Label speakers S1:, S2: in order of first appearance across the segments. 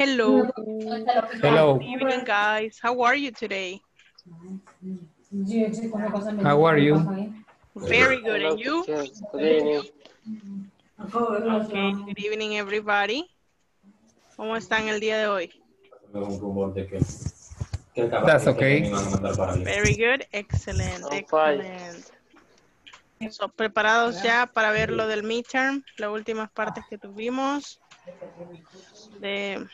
S1: Hello.
S2: Hello.
S1: Good evening, guys. How are you today?
S2: How are you?
S1: Very good. And you?
S3: Good evening.
S1: Okay. Good evening, everybody. ¿Cómo están el día de hoy?
S2: That's okay.
S1: Very good. Excellent. Excellent. So, ¿Preparados ya para ver lo del midterm? Las últimas partes que tuvimos. De...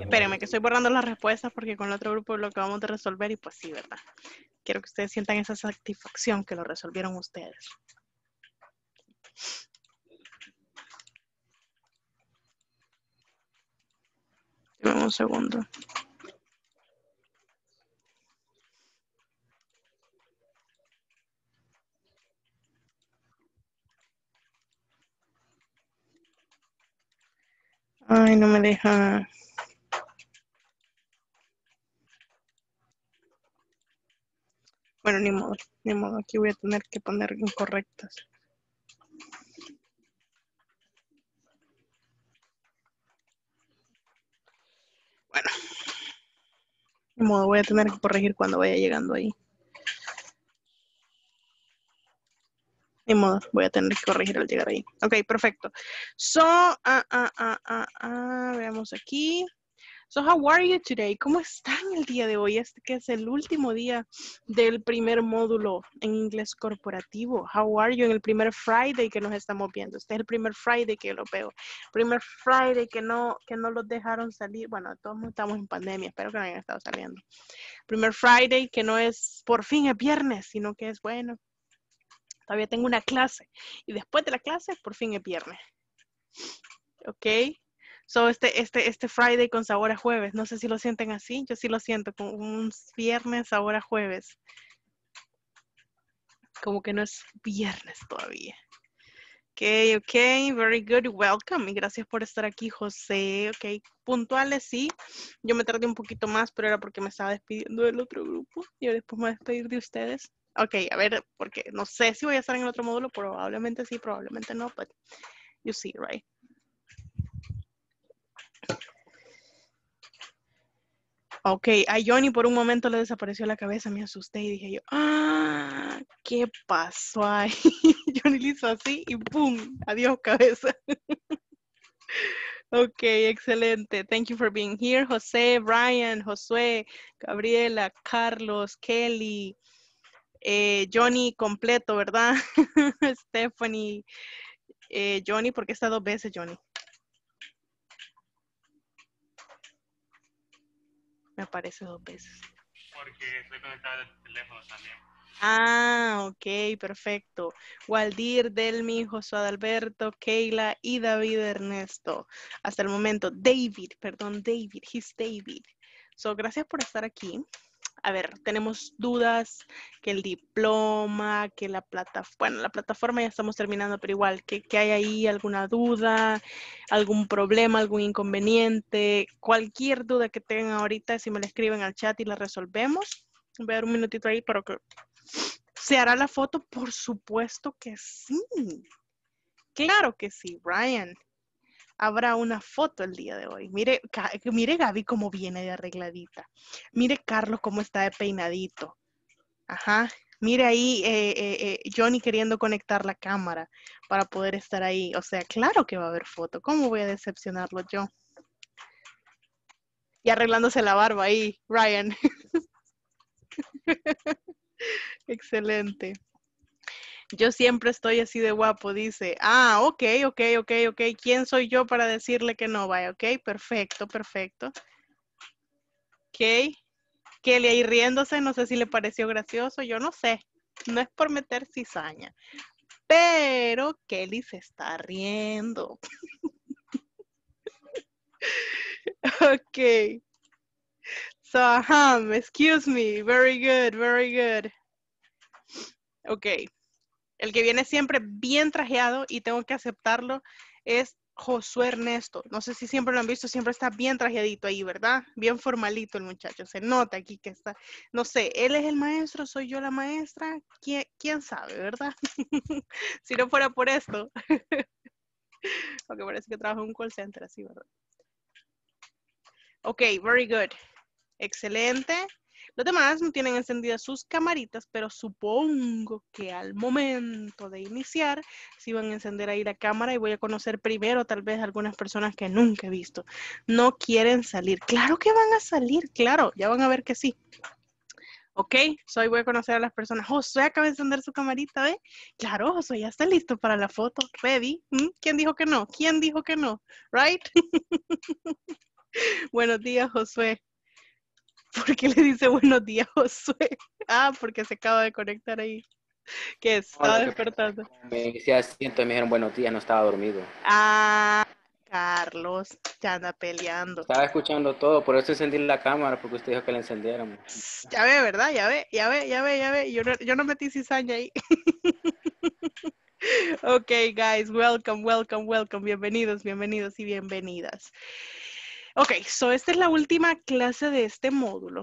S1: Espérenme, que estoy borrando las respuestas porque con el otro grupo lo acabamos de resolver y pues sí, ¿verdad? Quiero que ustedes sientan esa satisfacción que lo resolvieron ustedes. Dame un segundo. Ay, no me deja. Bueno, ni modo, ni modo. Aquí voy a tener que poner incorrectas. Bueno. Ni modo, voy a tener que corregir cuando vaya llegando ahí. Ni modo, voy a tener que corregir al llegar ahí. Ok, perfecto. So, ah, ah, ah, veamos aquí. So, how are you today? ¿Cómo están el día de hoy? Este que es el último día del primer módulo en inglés corporativo. How are you en el primer Friday que nos estamos viendo? Este es el primer Friday que lo veo. Primer Friday que no, que no los dejaron salir. Bueno, todos estamos en pandemia, espero que no hayan estado saliendo. Primer Friday que no es por fin es viernes, sino que es bueno. Todavía tengo una clase. Y después de la clase, por fin es viernes. Ok. So, este, este, este Friday con sabor a jueves. No sé si lo sienten así. Yo sí lo siento como un viernes sabor a jueves. Como que no es viernes todavía. Ok, ok, very good, welcome. Y gracias por estar aquí, José. Ok, puntuales, sí. Yo me tardé un poquito más, pero era porque me estaba despidiendo del otro grupo. Y después me voy a despedir de ustedes. Ok, a ver, porque no sé si voy a estar en el otro módulo, probablemente sí, probablemente no, but you see, right? Ok, a Johnny por un momento le desapareció la cabeza, me asusté y dije yo, ah, ¿qué pasó ahí? Johnny le hizo así y ¡pum! Adiós cabeza. ok, excelente. Thank you for being here. José, Brian, Josué, Gabriela, Carlos, Kelly, eh, Johnny completo, ¿verdad? Stephanie, eh, Johnny, ¿por qué está dos veces, Johnny? Me aparece dos veces.
S4: Porque estoy conectado al teléfono también.
S1: Ah, ok, perfecto. Waldir, Delmi, Josué Alberto, Keila y David Ernesto. Hasta el momento, David, perdón, David, he's David. So, gracias por estar aquí. A ver, tenemos dudas, que el diploma, que la plataforma, bueno, la plataforma ya estamos terminando, pero igual, que, que hay ahí alguna duda, algún problema, algún inconveniente, cualquier duda que tengan ahorita, si me la escriben al chat y la resolvemos. Voy a dar un minutito ahí que... ¿Se hará la foto? Por supuesto que sí. Claro que sí, Brian habrá una foto el día de hoy. Mire, mire Gaby cómo viene de arregladita. Mire Carlos cómo está de peinadito. Ajá. Mire ahí eh, eh, eh, Johnny queriendo conectar la cámara para poder estar ahí. O sea, claro que va a haber foto. ¿Cómo voy a decepcionarlo yo? Y arreglándose la barba ahí, Ryan. Excelente. Yo siempre estoy así de guapo, dice. Ah, ok, ok, ok, ok. ¿Quién soy yo para decirle que no vaya? Ok, perfecto, perfecto. Ok. Kelly ahí riéndose, no sé si le pareció gracioso, yo no sé. No es por meter cizaña. Pero Kelly se está riendo. ok. So, um, excuse me. Very good, very good. Ok. El que viene siempre bien trajeado y tengo que aceptarlo es Josué Ernesto. No sé si siempre lo han visto, siempre está bien trajeadito ahí, ¿verdad? Bien formalito el muchacho. Se nota aquí que está, no sé, él es el maestro, soy yo la maestra. ¿Quién, sabe, verdad? si no fuera por esto. Porque parece que trabajo en un call center así, ¿verdad? Ok, very good. Excelente. Los demás no tienen encendidas sus camaritas, pero supongo que al momento de iniciar, sí van a encender ahí la cámara y voy a conocer primero tal vez algunas personas que nunca he visto. No quieren salir. Claro que van a salir, claro, ya van a ver que sí. Ok, soy voy a conocer a las personas. Josué acaba de encender su camarita, ¿ve? Claro, Josué ya está listo para la foto. Ready. ¿Mm? ¿Quién dijo que no? ¿Quién dijo que no? Right? Buenos días, Josué. ¿Por qué le dice buenos días, Josué? Ah, porque se acaba de conectar ahí. Que estaba despertando.
S3: Me decía así, entonces me dijeron buenos días, no estaba dormido.
S1: Ah, Carlos, ya anda peleando.
S3: Estaba escuchando todo, por eso encendí la cámara, porque usted dijo que la encendiéramos.
S1: Ya ve, ¿verdad? Ya ve, ya ve, ya ve, ya ve. Yo no, yo no metí cizaña ahí. ok, guys, welcome, welcome, welcome. Bienvenidos, bienvenidos y bienvenidas. Ok, so esta es la última clase de este módulo.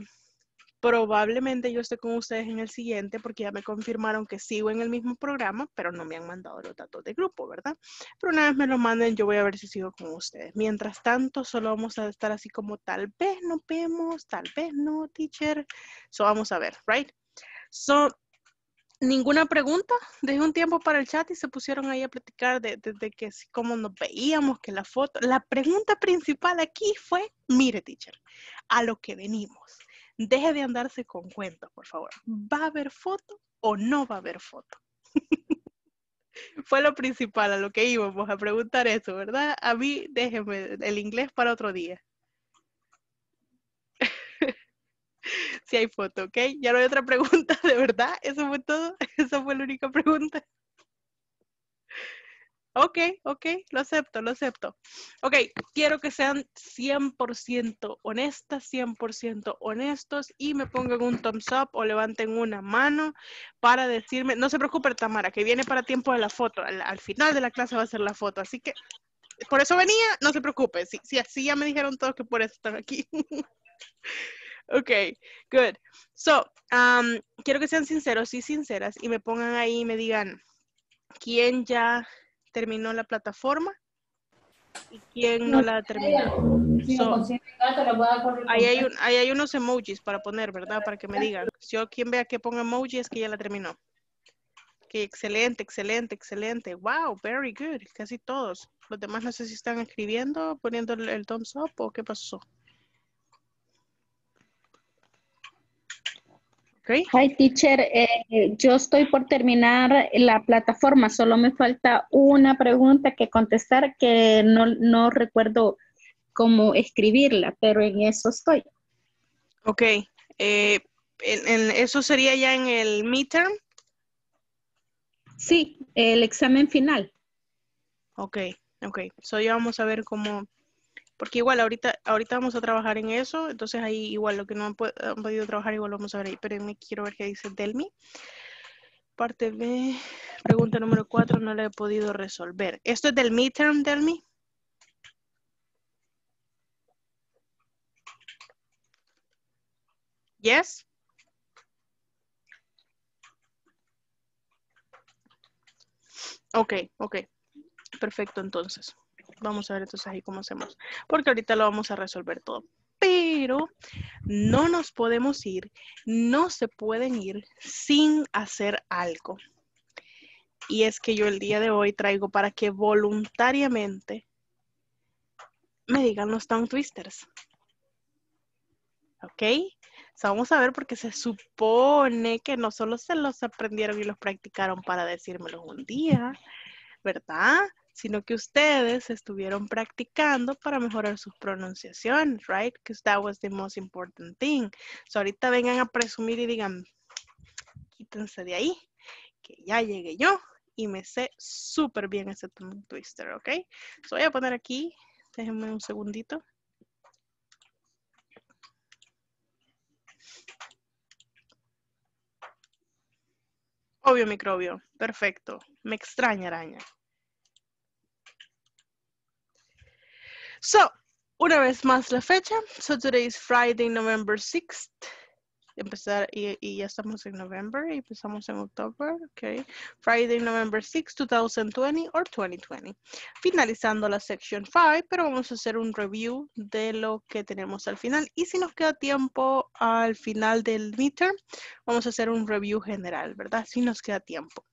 S1: Probablemente yo esté con ustedes en el siguiente porque ya me confirmaron que sigo en el mismo programa, pero no me han mandado los datos de grupo, ¿verdad? Pero una vez me lo manden, yo voy a ver si sigo con ustedes. Mientras tanto, solo vamos a estar así como tal vez no vemos, tal vez no, teacher. So vamos a ver, right? So, ninguna pregunta. Dejé un tiempo para el chat y se pusieron ahí a platicar de, de, que cómo nos veíamos, que la foto. La pregunta principal aquí fue, mire, teacher, a lo que venimos. Deje de andarse con cuentos, por favor. ¿Va a haber foto o no va a haber foto? fue lo principal a lo que íbamos a preguntar eso, ¿verdad? A mí, déjeme el inglés para otro día. si hay foto, ¿ok? Ya no hay otra pregunta, ¿de verdad? ¿Eso fue todo? ¿Esa fue la única pregunta? Ok, ok, lo acepto, lo acepto. Ok, quiero que sean 100% honestas, 100% honestos y me pongan un thumbs up o levanten una mano para decirme, no se preocupe Tamara, que viene para tiempo de la foto, al, al final de la clase va a ser la foto, así que por eso venía, no se preocupe, si, si así ya me dijeron todos que por eso están aquí. Ok, good. So, um, quiero que sean sinceros y sinceras y me pongan ahí y me digan quién ya terminó la plataforma y quién no la terminó. So, ahí, hay un, ahí hay unos emojis para poner, ¿verdad? Para que me digan. Si yo quien vea que ponga emoji es que ya la terminó. Ok, excelente, excelente, excelente. Wow, very good. Casi todos. Los demás no sé si están escribiendo, poniendo el thumbs up o qué pasó. Okay.
S5: Hi, teacher. Eh, yo estoy por terminar la plataforma. Solo me falta una pregunta que contestar que no, no recuerdo cómo escribirla, pero en eso estoy.
S1: Ok. Eh, en, en, ¿Eso sería ya en el midterm?
S5: Sí, el examen final.
S1: Ok, ok. So ya vamos a ver cómo, porque igual ahorita, ahorita vamos a trabajar en eso, entonces ahí igual lo que no han, han podido trabajar igual lo vamos a ver ahí, pero me quiero ver qué dice Delmi. Parte B, pregunta número 4, no la he podido resolver. ¿Esto es del midterm, Delmi? Yes? Ok, ok. Perfecto, entonces. Vamos a ver entonces ahí cómo hacemos. Porque ahorita lo vamos a resolver todo. Pero no nos podemos ir, no se pueden ir sin hacer algo. Y es que yo el día de hoy traigo para que voluntariamente me digan los tongue twisters. ¿Ok? Vamos a ver porque se supone que no solo se los aprendieron y los practicaron para decírmelos un día, ¿verdad? Sino que ustedes estuvieron practicando para mejorar sus pronunciaciones, right? Because that was the most important thing. So ahorita vengan a presumir y digan, quítense de ahí, que ya llegué yo y me sé súper bien ese tongue twister, ¿ok? So voy a poner aquí, déjenme un segundito. Obvio microbio, perfecto. Me extraña araña. So, una vez más la fecha. So today is Friday, November 6th. empezar y, ya estamos en November y empezamos en octubre, ok. Friday, November 6, 2020 or 2020. Finalizando la section 5, pero vamos a hacer un review de lo que tenemos al final. Y si nos queda tiempo al final del midterm, vamos a hacer un review general, ¿verdad? Si nos queda tiempo.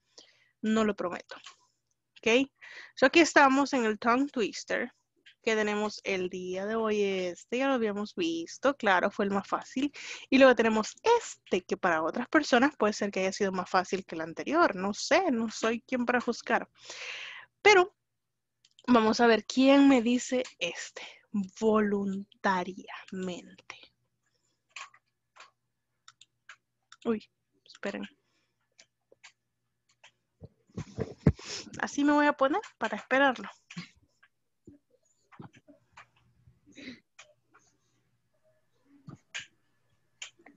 S1: No lo prometo. Ok. So aquí estamos en el tongue twister que tenemos el día de hoy. Este ya lo habíamos visto, claro, fue el más fácil. Y luego tenemos este, que para otras personas puede ser que haya sido más fácil que el anterior. No sé, no soy quien para juzgar. Pero vamos a ver quién me dice este, voluntariamente. Uy, esperen. Así me voy a poner para esperarlo.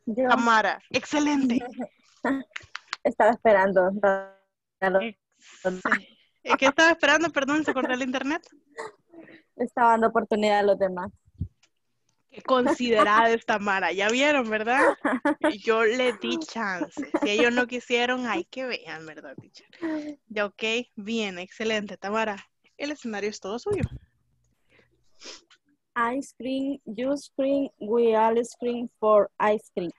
S6: Yo
S1: Tamara, excelente.
S6: estaba esperando.
S1: ¿Qué estaba esperando? Perdón, se cortó el internet.
S6: Estaba dando oportunidad a los demás.
S1: Qué considerada es Tamara, ya vieron, ¿verdad? Yo le di chance. Si ellos no quisieron, hay que vean, ¿verdad, teacher? Ya, ok, bien, excelente, Tamara. El escenario es todo suyo.
S6: Ice cream, you scream, we all scream for ice cream.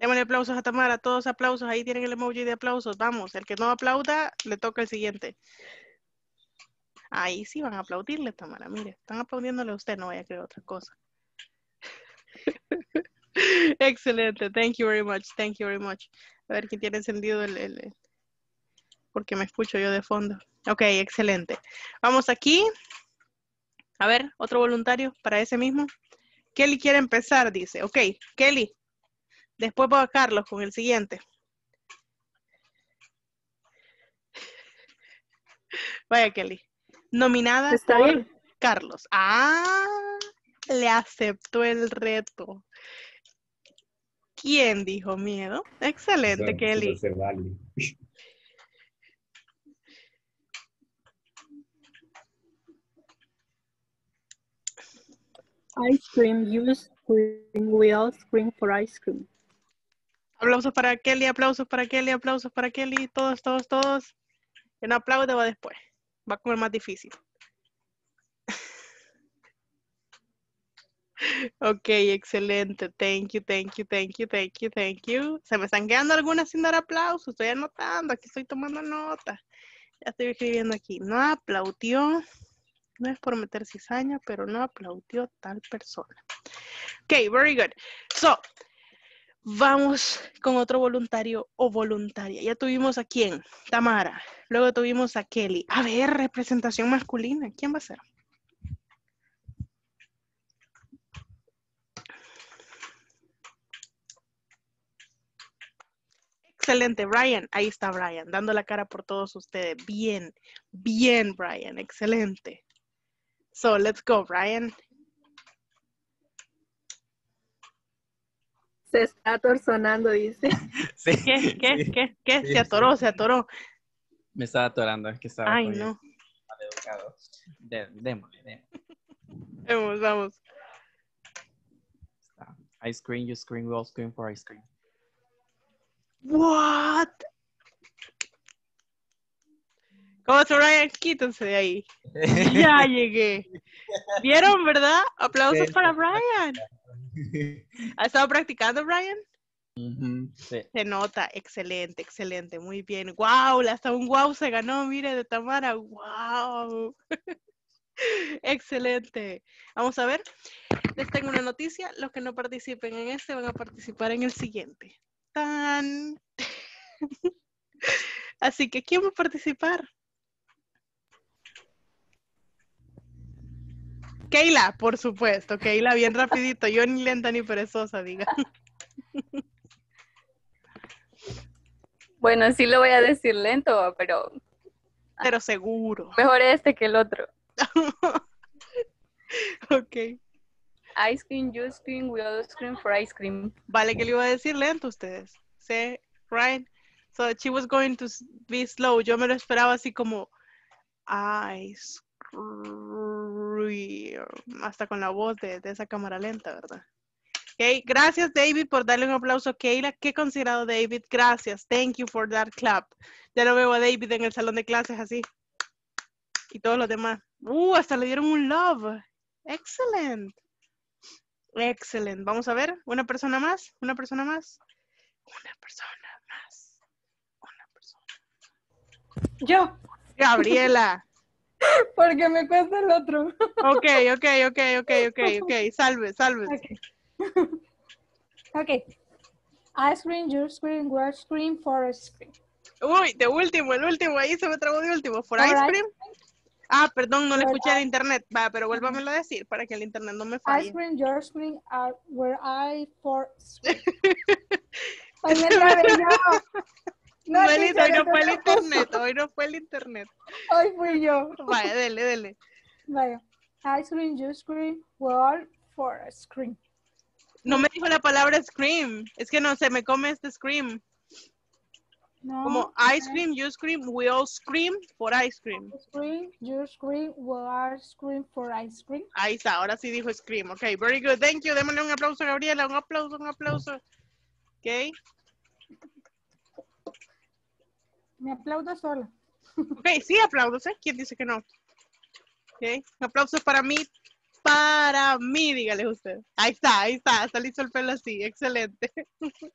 S1: Démosle aplausos a Tamara, todos aplausos, ahí tienen el emoji de aplausos. Vamos, el que no aplauda, le toca el siguiente. Ahí sí van a aplaudirle, Tamara. Mire, están aplaudiéndole a usted, no vaya a creer otra cosa. Excelente, thank you very much, thank you very much. A ver quién tiene encendido el, el- porque me escucho yo de fondo. Ok, excelente. Vamos aquí. A ver, otro voluntario para ese mismo. Kelly quiere empezar, dice. Ok, Kelly. Después va Carlos con el siguiente. Vaya, Kelly. Nominada
S6: Está
S1: por
S6: bien.
S1: Carlos. Ah, le aceptó el reto. ¿Quién dijo miedo? Excelente, Kelly.
S2: Se vale.
S7: Ice cream, you scream, we all scream for ice cream.
S1: Aplausos para Kelly, aplausos para Kelly, aplausos para Kelly. Todos, todos, todos. Que no aplaude va después. Va a comer más difícil. Ok, excelente. Thank you, thank you, thank you, thank you, thank you. Se me están quedando algunas sin dar aplausos. Estoy anotando, aquí estoy tomando nota. Ya estoy escribiendo aquí. No aplaudió. No es por meter cizaña, pero no aplaudió tal persona. Ok, very good. So, vamos con otro voluntario o voluntaria. Ya tuvimos a quién? Tamara. Luego tuvimos a Kelly. A ver, representación masculina. ¿Quién va a ser? Excelente, Brian. Ahí está Brian, dando la cara por todos ustedes. Bien, bien, Brian. Excelente. So, let's go, Brian.
S7: Se está atorzonando, dice.
S2: Sí,
S1: ¿Qué, qué,
S2: sí.
S1: qué, qué?
S2: Sí,
S1: Se atoró, se atoró.
S2: Me estaba atorando, es que estaba
S1: Ay, no.
S2: mal educado. De- démosle, démosle.
S1: Vamos, vamos.
S2: I scream, you scream, we all scream for ice cream.
S1: What? ¿Cómo se Brian? Quítense de ahí. Ya llegué. ¿Vieron, verdad? Aplausos
S2: Sí.
S1: para Brian. ¿Ha estado practicando, Brian?
S2: Sí.
S1: Se nota, excelente, excelente, muy bien. Wow, hasta un wow se ganó, mire, de Tamara. Wow. excelente. Vamos a ver. Les tengo una noticia. Los que no participen en este van a participar en el siguiente. Tan. Así que, ¿quién va a participar? Keila, por supuesto. Keila, bien rapidito. Yo ni lenta ni perezosa, diga.
S8: Bueno, sí lo voy a decir lento, pero
S1: Pero seguro.
S8: mejor este que el otro.
S1: ok.
S8: Ice cream, you scream, we all scream for ice cream.
S1: Vale, que le iba a decir lento a ustedes. Say, right? So she was going to be slow. Yo me lo esperaba así como ice cream. Hasta con la voz de, de esa cámara lenta, ¿verdad? Ok, gracias David por darle un aplauso a Keila. Qué considerado David. Gracias. Thank you for that clap. Ya lo veo a David en el salón de clases así. Y todos los demás. Uh, hasta le dieron un love. Excellent. Excellent. Vamos a ver. Una persona más. Una persona más. Una persona más. Una persona.
S9: Yo,
S1: Gabriela.
S9: porque me cuesta el otro.
S1: Ok, ok, ok, ok, ok, ok. Salve, salve.
S9: Ok. Ice cream, your screen, wash screen, forest screen.
S1: Uy, de último, el último. Ahí se me trabó de último. For
S9: For
S1: ice
S9: ice
S1: cream. Ah, perdón, no le
S9: For
S1: escuché de
S9: ice-
S1: internet. Va, pero vuélvamelo a decir para que el internet no me
S9: Ice
S1: falle.
S9: cream, your screen, are where I for screen. Ay, me trabé yo. No,
S1: hoy no fue el internet. Hoy no fue el internet.
S9: Hoy fui yo.
S1: Vaya, dele, dele.
S9: Vaya. Ice cream, your screen, where for screen.
S1: No me dijo la palabra scream. Es que no se me come este scream.
S9: No.
S1: Como ice cream, you scream, we all scream for ice cream.
S9: Screen, your screen, where screen for ice cream.
S1: Ahí está, ahora sí dijo scream. Ok, very good. Thank you. Démosle un aplauso a Gabriela. Un aplauso, un aplauso. Ok.
S9: Me aplaudo sola.
S1: Ok, sí, aplausos, ¿eh? ¿Quién dice que no? Ok, aplausos para mí, para mí, dígale usted. Ahí está, ahí está, hasta le hizo el pelo así, excelente.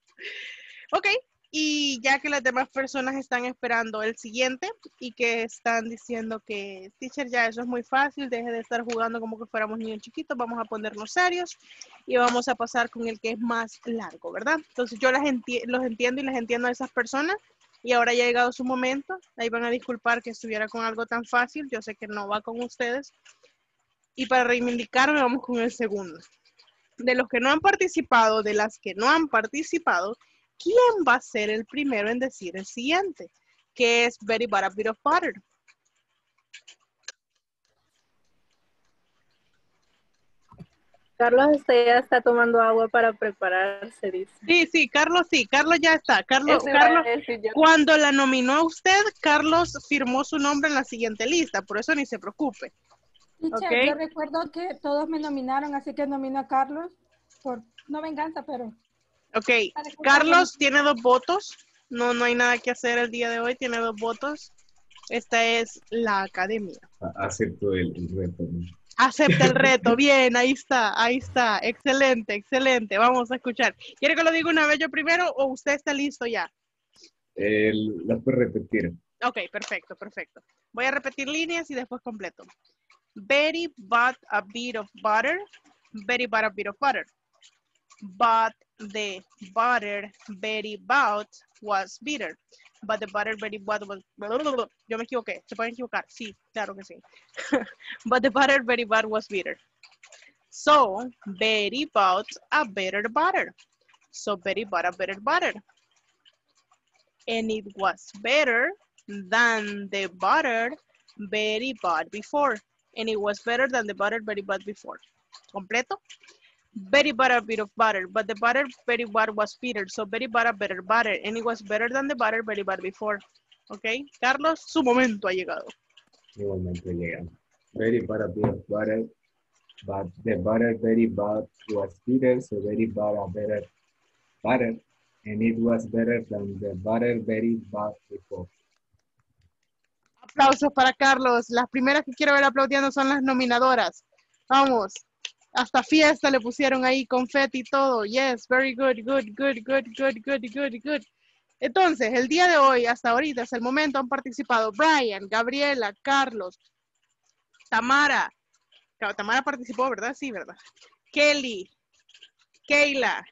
S1: ok, y ya que las demás personas están esperando el siguiente y que están diciendo que, teacher, ya eso es muy fácil, deje de estar jugando como que fuéramos niños chiquitos, vamos a ponernos serios y vamos a pasar con el que es más largo, ¿verdad? Entonces yo las enti- los entiendo y las entiendo a esas personas y ahora ya ha llegado su momento. Ahí van a disculpar que estuviera con algo tan fácil. Yo sé que no va con ustedes. Y para reivindicarme, vamos con el segundo. De los que no han participado, de las que no han participado, ¿quién va a ser el primero en decir el siguiente? Que es very bad a bit of butter.
S6: Carlos este ya está tomando agua para prepararse, dice.
S1: Sí, sí, Carlos, sí, Carlos ya está. Carlos, Carlos, cuando la nominó a usted, Carlos firmó su nombre en la siguiente lista, por eso ni se preocupe.
S9: Teacher,
S1: Ok.
S9: yo recuerdo que todos me nominaron, así que nomino a Carlos por no venganza, pero
S1: Ok, Carlos tiene dos votos. No, no hay nada que hacer el día de hoy. Tiene dos votos. Esta es la academia.
S10: Acepto el, el reto. ¿no?
S1: Acepta el reto. Bien, ahí está, ahí está. Excelente, excelente. Vamos a escuchar. ¿Quiere que lo diga una vez yo primero o usted está listo ya?
S10: El, ¿La puedes repetir?
S1: Ok, perfecto, perfecto. Voy a repetir líneas y después completo. Betty bought a bit of butter. Betty bought a bit of butter. But the butter Betty bought was bitter. But the butter Betty bought was... Yo me equivoqué. ¿Se pueden equivocar? Sí, claro que sí. But the butter Betty bought was bitter. So, Betty bought a better butter. So, Betty bought a better butter. And it was better than the butter Betty bought before. And it was better than the butter Betty bought before. ¿Completo? Betty bought a bit of butter, but the butter Betty bought was bitter. So Betty bought a better butter, and it was better than the butter Betty bought before. ¿Ok? Carlos, su momento ha llegado.
S10: Igualmente llega. Very bad a bit of butter, but the butter very bad was bitter, so very bad a better butter, and it was better than the butter very bad before.
S1: Aplausos para Carlos. Las primeras que quiero ver aplaudiendo son las nominadoras. Vamos. Hasta fiesta le pusieron ahí, confeti y todo. Yes, very good, good, good, good, good, good, good, good. Entonces, el día de hoy, hasta ahorita, hasta el momento, han participado Brian, Gabriela, Carlos, Tamara. Tamara participó, ¿verdad? Sí, ¿verdad? Kelly, Keila.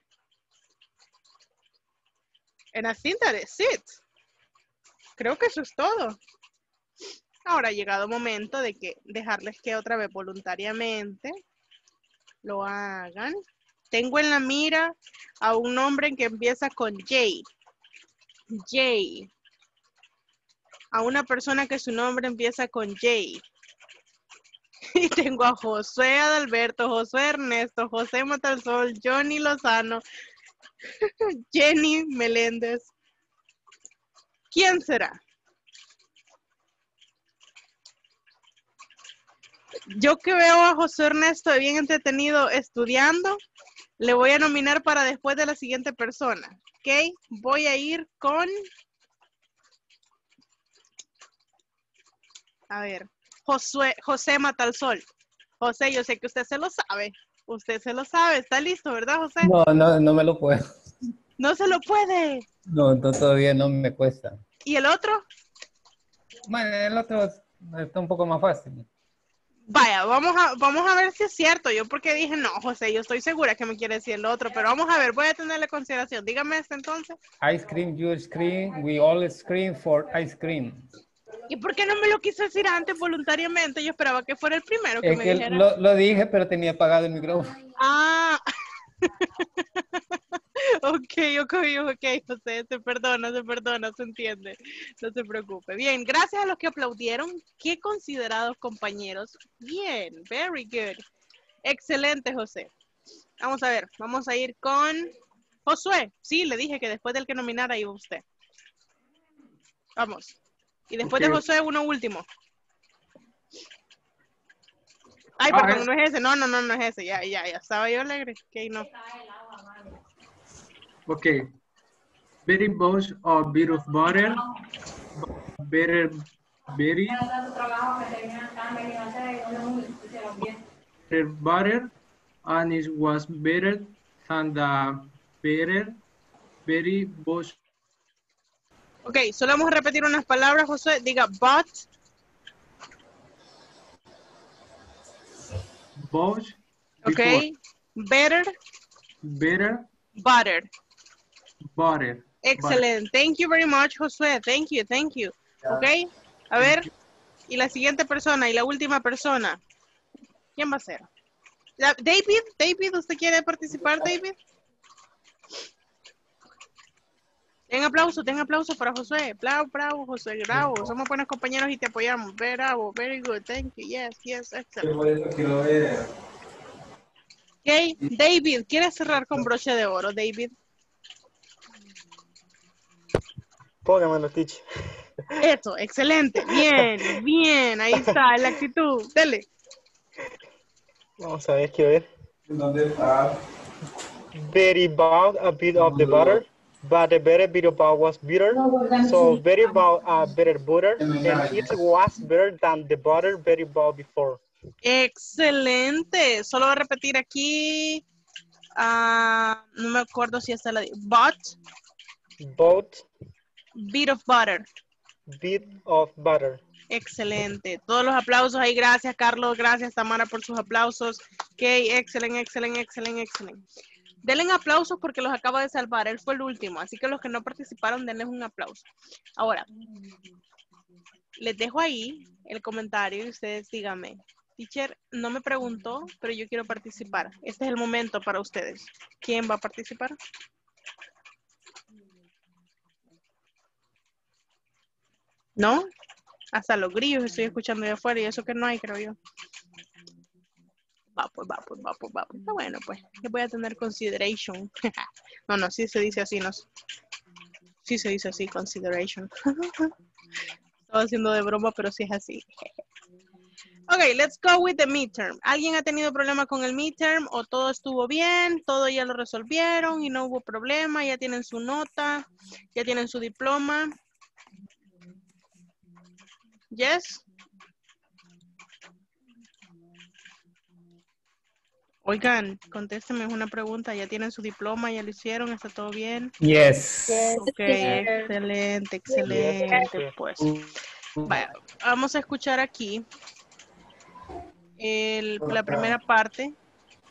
S1: And I think that is it. Creo que eso es todo. Ahora ha llegado momento de que dejarles que otra vez voluntariamente lo hagan. Tengo en la mira a un nombre que empieza con J. J. A una persona que su nombre empieza con J. Y tengo a José Adalberto, José Ernesto, José Matalsol, Johnny Lozano, Jenny Meléndez. ¿Quién será? Yo que veo a José Ernesto bien entretenido estudiando, Le voy a nominar para después de la siguiente persona. ¿Ok? Voy a ir con... A ver. Josué, José Matalsol. José, yo sé que usted se lo sabe. Usted se lo sabe. Está listo, ¿verdad, José?
S11: No, no, no me lo puedo.
S1: No se lo puede.
S11: No, no, todavía no me cuesta.
S1: ¿Y el otro?
S11: Bueno, el otro está un poco más fácil.
S1: Vaya, vamos a, vamos a ver si es cierto. Yo porque dije, no, José, yo estoy segura que me quiere decir el otro, pero vamos a ver, voy a tenerle consideración. Dígame este entonces.
S11: Ice cream, you scream, we all scream for ice cream.
S1: ¿Y por qué no me lo quiso decir antes voluntariamente? Yo esperaba que fuera el primero que
S11: Es
S1: me
S11: que
S1: dijera.
S11: lo, lo dije, pero tenía apagado el micrófono.
S1: Ah. ok, ok, ok, José, se perdona, se perdona, se entiende. No se preocupe. Bien, gracias a los que aplaudieron. Qué considerados compañeros. Bien, very good. Excelente, José. Vamos a ver, vamos a ir con Josué. Sí, le dije que después del que nominara iba usted. Vamos. Y después de. Josué, uno último. Ay,
S12: Ah,
S1: perdón,
S12: es-
S1: no es ese. No, no, no, no es ese. Ya, ya, ya. Estaba yo alegre. Ok, no.
S12: Okay. Berry boss or bit of. Better berry. Better butter. And it was better than the better berry boss.
S1: Ok, solo vamos a repetir unas palabras, José. Diga but,
S12: Boss.
S1: ok. Better,
S12: Better
S1: butter.
S12: Butter.
S1: Excellent. Thank you very much, Josué. Thank you, thank you. Ok, a ver. Y la siguiente persona y la última persona. ¿Quién va a ser? La- David, David, ¿usted quiere participar, David? Ten aplauso, ten aplauso para Josué. Bravo, bravo, Josué, bravo. Somos buenos compañeros y te apoyamos. Bravo, very good. Thank you. Yes, yes, excellent. Ok, David, ¿quieres cerrar con broche de oro, David?
S13: Póngamelo, teacher.
S1: Eso, excelente. Bien, bien. Ahí está, la actitud. Dele.
S13: Vamos a ver, quiero ver. Very bad, a bit of the butter, but the better bit of butter was bitter. So very bad, uh, better butter, and it was better than the butter very bad before.
S1: Excelente. Solo voy a repetir aquí. ah, no me acuerdo si está la. But,
S13: Both
S1: bit of butter.
S13: bit of butter.
S1: Excelente. Todos los aplausos ahí. Gracias, Carlos. Gracias, Tamara, por sus aplausos. Ok, excelente, excelente, excelente, excelente. Denle aplausos porque los acaba de salvar. Él fue el último. Así que los que no participaron, denles un aplauso. Ahora, les dejo ahí el comentario y ustedes díganme. Teacher, no me preguntó, pero yo quiero participar. Este es el momento para ustedes. ¿Quién va a participar? ¿No? Hasta los grillos estoy escuchando de afuera y eso que no hay, creo yo. Va, pues, va, pues, va, pues, va, pues. Está bueno, pues. Que voy a tener consideration. no, no, sí se dice así, no. Sí se dice así, consideration. Estaba haciendo de broma, pero sí es así. Ok, let's go with the midterm. ¿Alguien ha tenido problema con el midterm o todo estuvo bien? Todo ya lo resolvieron y no hubo problema, ya tienen su nota, ya tienen su diploma. Yes. Oigan, contésteme una pregunta. ¿Ya tienen su diploma? ¿Ya lo hicieron? ¿Está todo bien?
S11: Yes.
S1: Ok, excelente, excelente. Pues, vaya, vamos a escuchar aquí el- la primera parte.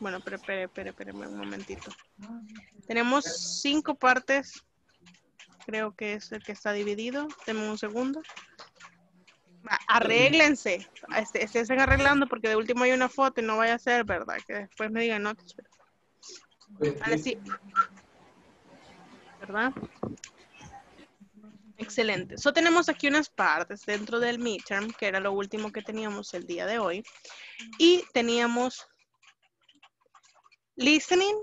S1: Bueno, espere, espere, espere, espere un momentito. Tenemos cinco partes. Creo que es el que está dividido. Denme un segundo. Arréglense. Este, estén arreglando porque de último hay una foto y no vaya a ser, ¿verdad? Que después me digan, no. Vale, sí. ¿Verdad? Excelente. So tenemos aquí unas partes dentro del midterm, que era lo último que teníamos el día de hoy. Y teníamos listening,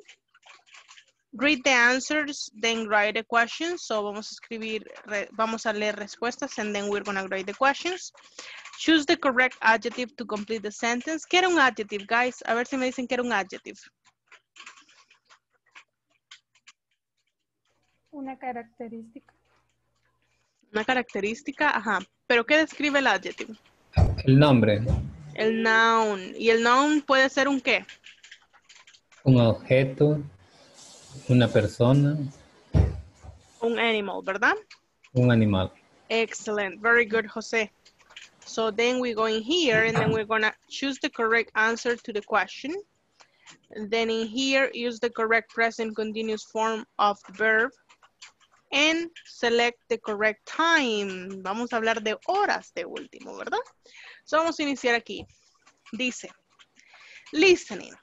S1: read the answers, then write the questions. So vamos a escribir, re- vamos a leer respuestas and then we're gonna write the questions. Choose the correct adjective to complete the sentence. ¿Qué era un adjective, guys? A ver si me dicen que era un adjective.
S9: Una característica.
S1: Una característica, ajá. ¿Pero qué describe el adjetivo?
S11: El nombre,
S1: El noun. ¿Y el noun puede ser un qué?
S11: un objeto, una persona,
S1: Un animal, ¿verdad?
S11: un animal.
S1: Excellent. Very good, Jose. So then we go in here and then we're gonna choose the correct answer to the question. Then in here, use the correct present continuous form of the verb and select the correct time. Vamos a hablar de horas de último, ¿verdad? So vamos a iniciar aquí. Dice, listening.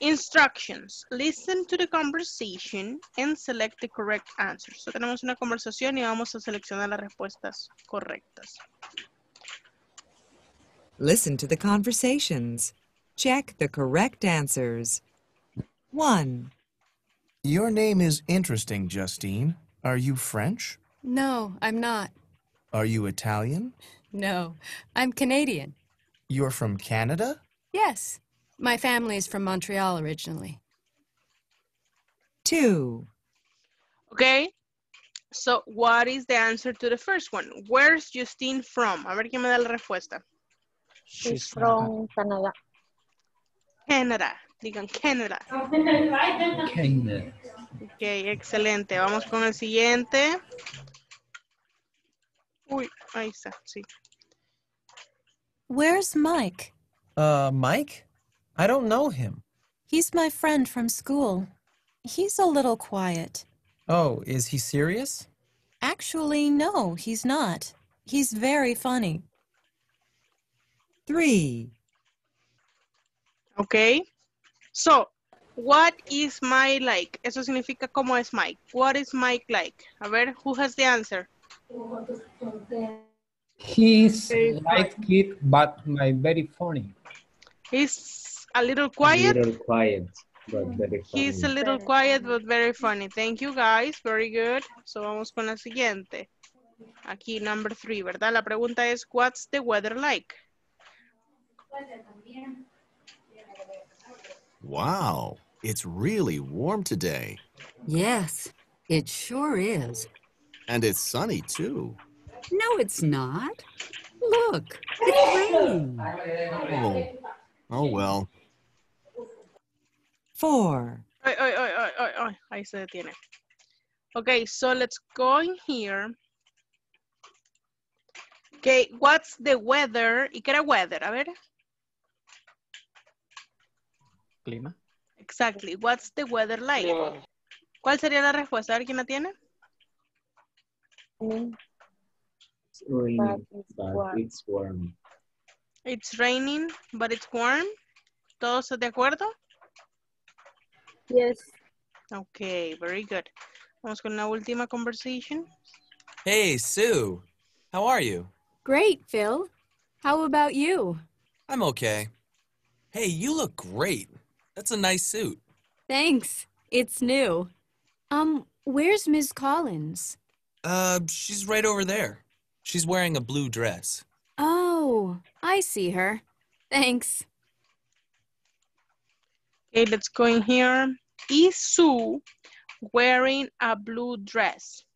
S1: Instructions. Listen to the conversation and select the correct answer. So tenemos una conversación y vamos a seleccionar las respuestas correctas.
S14: Listen to the conversations. Check the correct answers. 1,
S15: Your name is interesting, Justine. Are you French?
S16: No, I'm not.
S15: Are you Italian?
S16: No, I'm Canadian.
S15: You're from Canada?
S16: Yes, my family is from Montreal originally.
S14: 2,
S1: Okay. So what is the answer to the first one? Where's Justine from? A ver quién me da la respuesta.
S5: She's from Canada.
S1: Canada. Digan Canada.
S11: Canada.
S1: Ok, excelente. Vamos con el siguiente. Uy, ahí está, sí.
S17: Where's Mike?
S15: Uh, Mike? I don't know him.
S17: He's my friend from school. He's a little quiet.
S15: Oh, is he serious?
S17: Actually, no, he's not. He's very funny.
S14: 3,
S1: Ok. So, what is Mike like? Eso significa cómo es Mike. What is Mike like? A ver, who has the answer?
S11: He's light kid, but my very funny.
S1: He's a little quiet.
S10: Little quiet, but very
S1: He's a little quiet but very funny. Thank you guys. Very good. So vamos con la siguiente. Aquí number three, ¿verdad? La pregunta es what's the weather like?
S15: Wow, it's really warm today.
S18: Yes, it sure is.
S15: And it's sunny, too.
S18: No, it's not. Look, it's raining.
S15: Oh, oh well.
S14: 4,
S1: Ay, ay, ay, ay, ay, ahí se detiene. Okay, so let's go in here. Okay, what's the weather? ¿Y qué era weather? A ver.
S2: Clima.
S1: Exactly. What's the weather like? ¿Cuál sería la respuesta? A ver quién la tiene.
S10: It's raining,
S5: But it's
S10: but
S5: warm.
S10: it's warm.
S1: It's raining, but it's warm. ¿Todos de acuerdo?
S6: Yes.
S1: Okay, very good. Vamos con la última conversation.
S19: Hey, Sue. How are you?
S16: Great, Phil. How about you?
S19: I'm okay. Hey, you look great. That's a nice suit.
S16: Thanks. It's new. Um, where's Ms. Collins?
S19: Uh, she's right over there. She's wearing a blue dress.
S16: Oh, I see her. Thanks.
S1: Okay, let's go in here. Is Sue wearing a blue dress?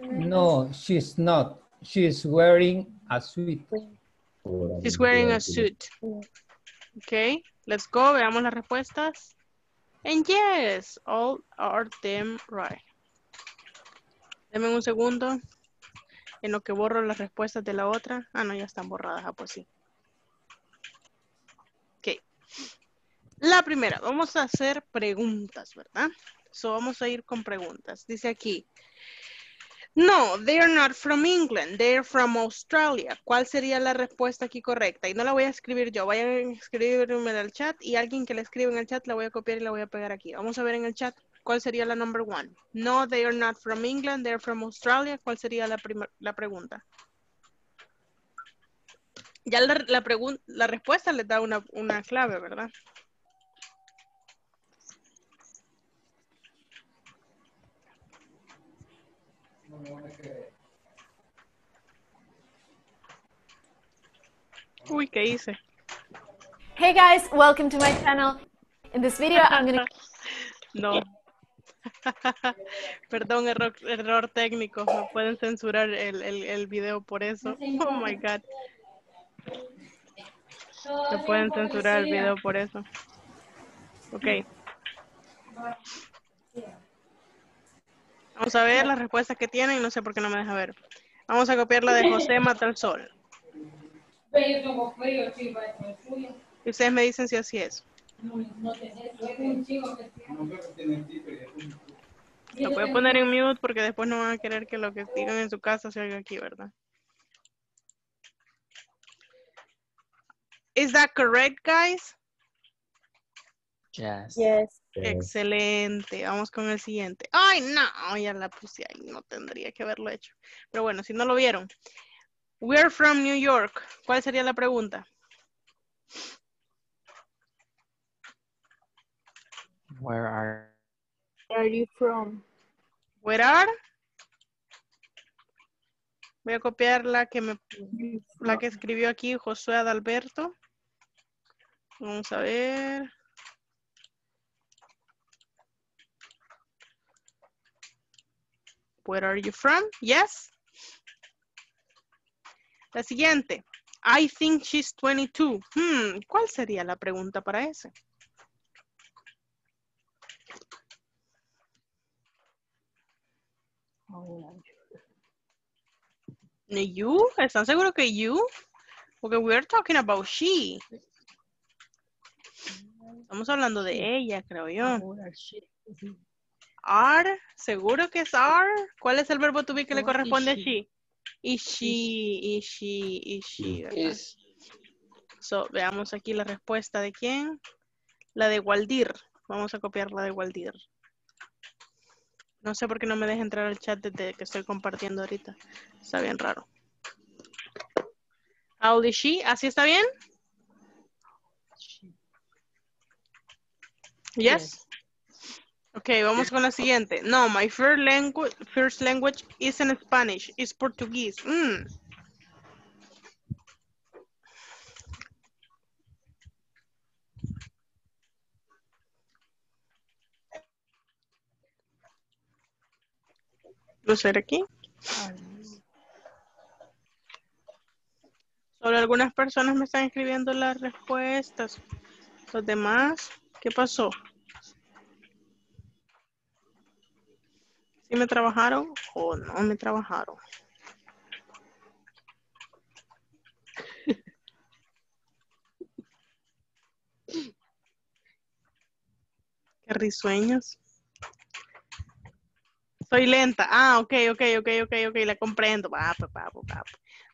S11: No, she's not. She's wearing a suit.
S1: She's wearing a suit. Okay, let's go. Veamos las respuestas. And yes, all are them right. Deme un segundo. En lo que borro las respuestas de la otra. Ah, no, ya están borradas. Ah, pues sí. La primera, vamos a hacer preguntas, ¿verdad? So, vamos a ir con preguntas. Dice aquí. No, they're not from England, they're from Australia. ¿Cuál sería la respuesta aquí correcta? Y no la voy a escribir yo, vayan a escribirme en el chat y alguien que la escriba en el chat la voy a copiar y la voy a pegar aquí. Vamos a ver en el chat cuál sería la number one. No, they are not from England, they're from Australia. ¿Cuál sería la, la pregunta? Ya la, la, la respuesta les da una, una clave, ¿verdad? Uy, ¿qué hice?
S20: Hey guys, welcome to my channel. In this video, I'm gonna.
S1: No. Perdón, error, error técnico. Me pueden censurar el, el, el video por eso. Oh my God. Me pueden censurar el video por eso. Ok. Vamos a ver las respuestas que tienen. No sé por qué no me deja ver. Vamos a copiar la de José Mata el Sol. Y ustedes me dicen si así es. Lo voy a poner en mute porque después no van a querer que lo que digan en su casa se oiga aquí, ¿verdad? Is that correct, guys?
S2: Yes.
S6: Yes.
S1: Excelente. Vamos con el siguiente. Ay, no, ya la puse ahí. No tendría que haberlo hecho. Pero bueno, si no lo vieron. We're from New York. ¿Cuál sería la pregunta?
S2: Where are
S6: Where are you from?
S1: Where are? Voy a copiar la que me la que escribió aquí Josué Adalberto. Vamos a ver. Where are you from? Yes. La siguiente. I think she's 22. Hmm, ¿cuál sería la pregunta para ese? You? ¿Están seguros que you? Porque we're talking about she. Estamos hablando de ella, creo yo. Are, seguro que es are. ¿Cuál es el verbo to be que le corresponde a she? Is she, is she, is she. So, veamos aquí la respuesta de quién. La de Waldir. Vamos a copiar la de Waldir. No sé por qué no me deja entrar al chat desde que estoy compartiendo ahorita. Está bien raro. How is she? ¿Así está bien? Yes. Ok, vamos con la siguiente. No, my first language, first language isn't Spanish, it's Portuguese. Mm. ¿Lo será aquí? Solo algunas personas me están escribiendo las respuestas. Los demás, ¿qué pasó? ¿Sí me trabajaron o no me trabajaron? Qué risueños. Soy lenta. Ah, ok, ok, ok, ok, ok, la comprendo. Va.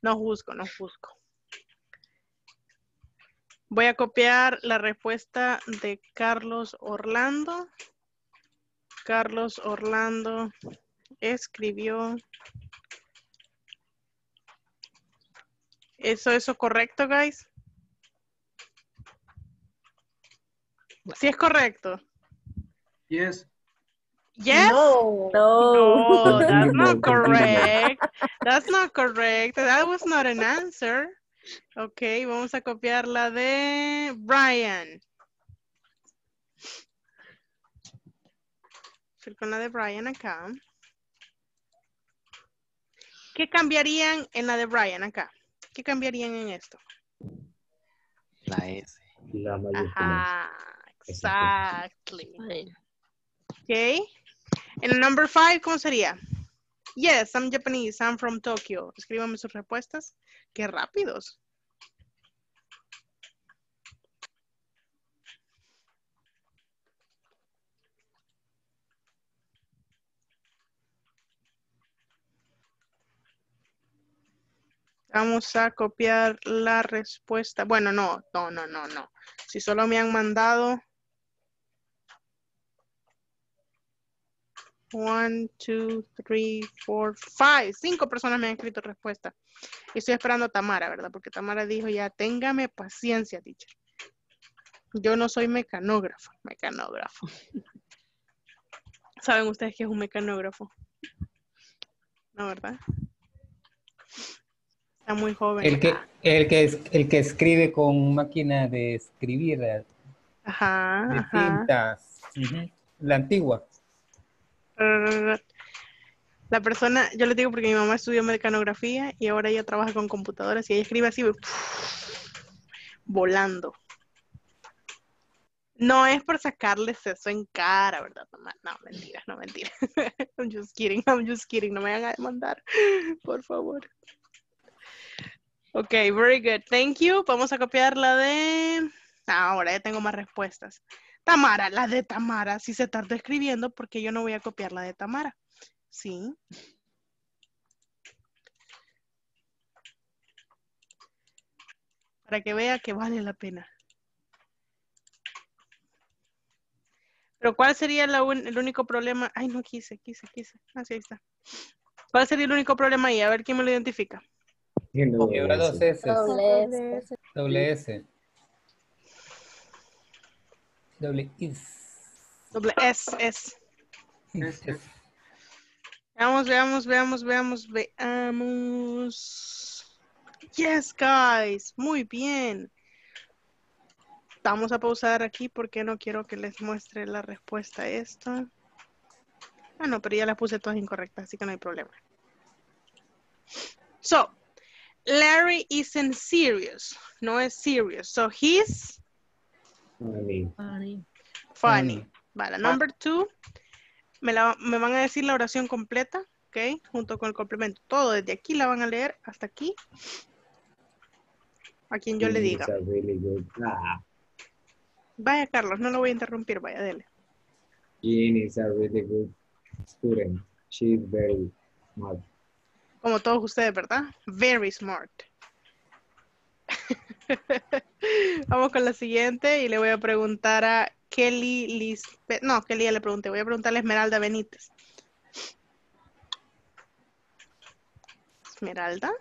S1: No juzgo, no juzgo. Voy a copiar la respuesta de Carlos Orlando. Carlos Orlando escribió. ¿Eso, eso correcto, guys? Sí es correcto.
S12: Yes.
S1: Yes?
S6: No.
S1: No, that's not correct. That's not correct. That was not an answer. Ok, vamos a copiar la de Brian. Con la de Brian acá. ¿Qué cambiarían en la de Brian acá? ¿Qué cambiarían en esto?
S2: la S?
S10: La mayúscula.
S1: Ajá, exactly. Ok. En el number five, ¿cómo sería? Yes, I'm Japanese. I'm from Tokyo. Escríbame sus respuestas. Qué rápidos. Vamos a copiar la respuesta. Bueno, no, no, no, no, no. Si solo me han mandado One, two, three, four, five. Cinco personas me han escrito respuesta. Y estoy esperando a Tamara, ¿verdad? Porque Tamara dijo ya, téngame paciencia, teacher. Yo no soy mecanógrafo, mecanógrafo. ¿Saben ustedes qué es un mecanógrafo? No, ¿verdad? Está muy joven.
S11: El que, el que, es- el que escribe con máquina de escribir. eh,
S1: Ajá,
S11: de
S1: ajá.
S11: tintas. La antigua.
S1: La persona, yo le digo porque mi mamá estudió mecanografía y ahora ella trabaja con computadoras y ella escribe así, volando. No es por sacarles eso en cara, ¿verdad? No, mentira, no mentira. I'm just kidding, I'm just kidding. No me hagan a demandar, por favor. Ok, very good. Thank you. Vamos a copiar la de... Ah, ahora ya tengo más respuestas. Tamara, la de Tamara. Si se tarda escribiendo, porque yo no voy a copiar la de Tamara. Sí. Para que vea que vale la pena. Pero ¿cuál sería la un- el único problema? Ay, no quise, quise, quise. Así ahí está. ¿Cuál sería el único problema ahí? A ver quién me lo identifica.
S11: Lleva dos S.
S6: Doble S.
S11: Doble S. Doble is.
S1: Doble S, S.
S11: S.
S1: Veamos, veamos, veamos, veamos, veamos. Yes, guys. Muy bien. Vamos a pausar aquí porque no quiero que les muestre la respuesta a esto. Ah, no, pero ya las puse todas incorrectas, así que no hay problema. So, Larry isn't serious. No es serious. So, he's
S10: Funny.
S1: funny. Vale, number two. Me, la- me van a decir la oración completa, ¿ok? Junto con el complemento. Todo desde aquí la van a leer hasta aquí. A quien yo le diga.
S10: is a really good. Ah,
S1: Vaya, Carlos, no lo voy a interrumpir, vaya, dele.
S10: Jean is a really good student. She's very smart.
S1: Como todos ustedes, ¿verdad? Very smart. Vamos con la siguiente y le voy a preguntar a Kelly Lisbeth. No, Kelly ya le pregunté. Voy a preguntarle a Esmeralda Benítez. Esmeralda.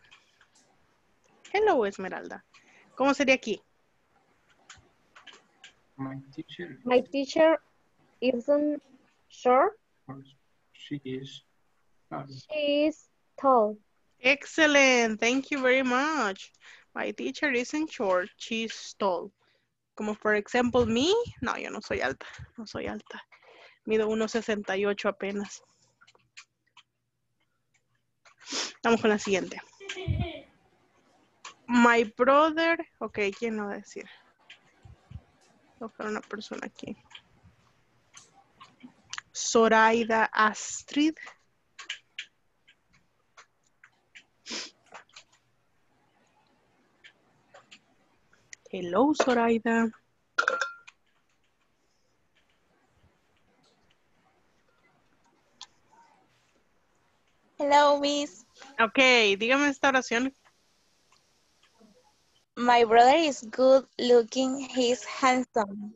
S1: Hello, Esmeralda. ¿Cómo sería aquí?
S12: My teacher,
S20: My teacher isn't short.
S12: she is. uh,
S20: She is tall.
S1: Excellent. Thank you very much. My teacher isn't short. She's tall. Como por example me. No, yo no soy alta. No soy alta. Mido 1.68 apenas. Vamos con la siguiente. My brother. Ok, ¿quién lo va a decir? Buscar una persona aquí. Zoraida Astrid. Hello, Zoraida.
S21: Hello, Miss.
S1: Ok, dígame esta oración.
S21: My brother is good looking. He's handsome.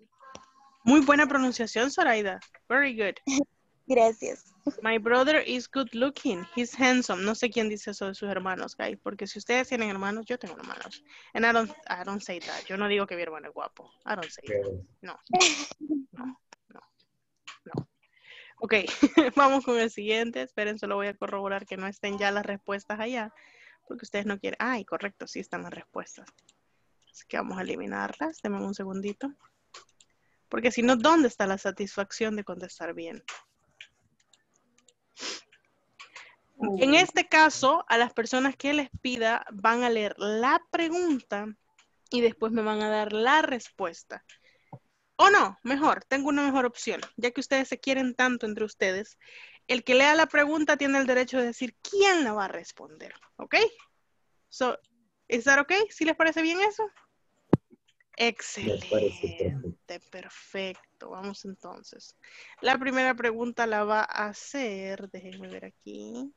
S1: Muy buena pronunciación, Zoraida. Very good.
S21: Gracias.
S1: My brother is good looking. He's handsome. No sé quién dice eso de sus hermanos, guys. Porque si ustedes tienen hermanos, yo tengo hermanos. And I don't, I don't say that. Yo no digo que mi hermano es guapo. I don't say that. No. No. No. No. Ok, vamos con el siguiente. Esperen, solo voy a corroborar que no estén ya las respuestas allá. Porque ustedes no quieren. Ay, correcto, sí están las respuestas. Así que vamos a eliminarlas. Denme un segundito. Porque si no, ¿dónde está la satisfacción de contestar bien? En este caso, a las personas que les pida van a leer la pregunta y después me van a dar la respuesta. O no, mejor, tengo una mejor opción. Ya que ustedes se quieren tanto entre ustedes, el que lea la pregunta tiene el derecho de decir quién la va a responder. ¿Ok? So, ¿is that okay? ¿Sí les parece bien eso? Excelente, perfecto. Vamos entonces. La primera pregunta la va a hacer, déjenme ver aquí.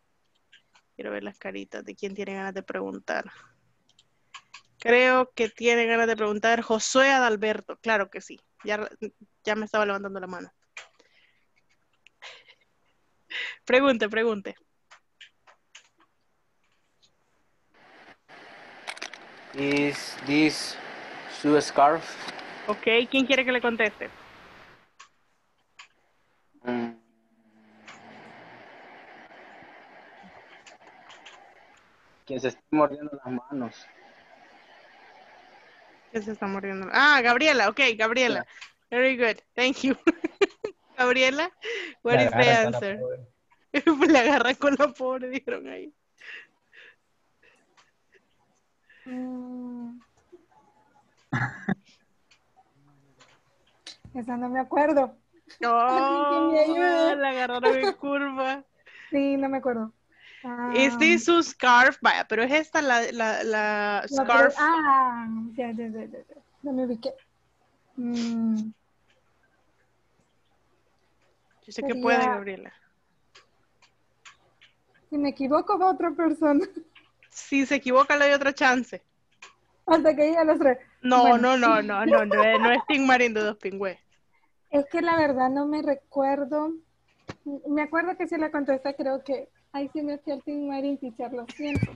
S1: Quiero ver las caritas de quién tiene ganas de preguntar. Creo que tiene ganas de preguntar Josué Adalberto. Claro que sí. Ya, ya me estaba levantando la mano. Pregunte, pregunte.
S3: Is this Sue scarf?
S1: Ok, ¿quién quiere que le conteste?
S3: Mm. Quien se está mordiendo las manos.
S1: ¿Quién se está mordiendo? Ah, Gabriela, ok, Gabriela. Very good. Thank you. Gabriela, what
S11: La
S1: is the
S11: agarra con la
S1: answer?
S11: pobre.
S1: Le agarra con la pobre, dijeron ahí.
S9: Mm. Esa no me acuerdo. Que me ayude.
S1: la agarraron en curva.
S9: Sí, no me acuerdo. Ah,
S1: Is this su scarf? Vaya, pero es esta la, la, la
S9: no,
S1: scarf.
S9: ah, ya, ya, ya, ya. No me ubiqué. Mm,
S1: Yo sé que
S9: sería-
S1: puede, Gabriela.
S9: si me equivoco, va otra persona.
S1: Si se equivoca, le doy otra chance.
S9: Hasta que diga los tres.
S1: No,
S9: Bueno.
S1: no, no, no, no, no, no es Tim Marín de dos pingües.
S9: Es que la verdad no me recuerdo. Me acuerdo que si la contesté, creo que ahí sí me fui al Team Marín, teacher, lo siento.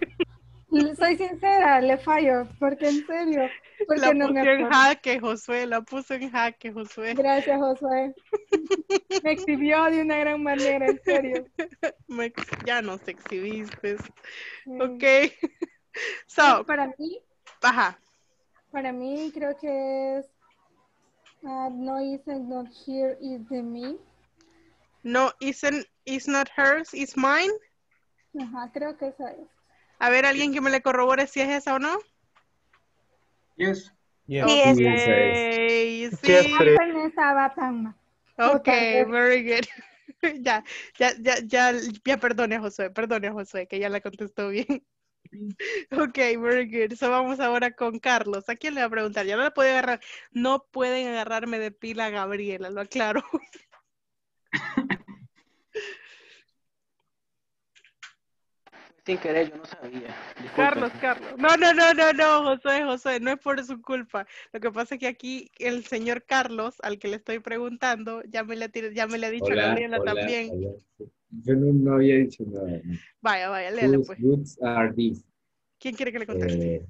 S9: Soy sincera, le fallo, porque en serio, porque
S1: La
S9: no
S1: puso
S9: me
S1: en jaque, Josué, la puso en jaque, Josué.
S9: Gracias, Josué. Me exhibió de una gran manera, en serio.
S1: Me ya nos exhibiste.
S9: Mm.
S1: Ok. So,
S9: Para mí,
S1: ajá.
S9: Para mí creo que es ah, no isn't not here is the me.
S1: No, isn't, is not hers, is mine.
S9: Ajá, creo que esa es.
S1: A ver, alguien que me le corrobore si es esa o no.
S12: Yes.
S11: Yes.
S1: Ok,
S10: Sí, esa es.
S1: sí.
S13: Yes, pero-
S9: no estaba tan mal.
S1: Ok,
S9: Otra vez.
S1: very good. ya, ya, ya, ya, ya perdone Josué, perdone Josué, que ya la contestó bien. Ok, very good. So vamos ahora con Carlos. ¿A quién le va a preguntar? Ya no le puede agarrar. No pueden agarrarme de pila Gabriela, lo aclaro.
S3: Sin querer, yo no sabía. Disculpen.
S1: Carlos, Carlos. No, no, no, no, no, Josué, Josué, no es por su culpa. Lo que pasa es que aquí el señor Carlos, al que le estoy preguntando, ya me le, ya me le ha dicho a
S10: Hola,
S1: Gabriela
S10: hola,
S1: también.
S10: hola. Yo no, no había dicho nada.
S1: Vaya, vaya, léale pues.
S10: are these?
S1: ¿Quién quiere que le conteste?
S10: Eh,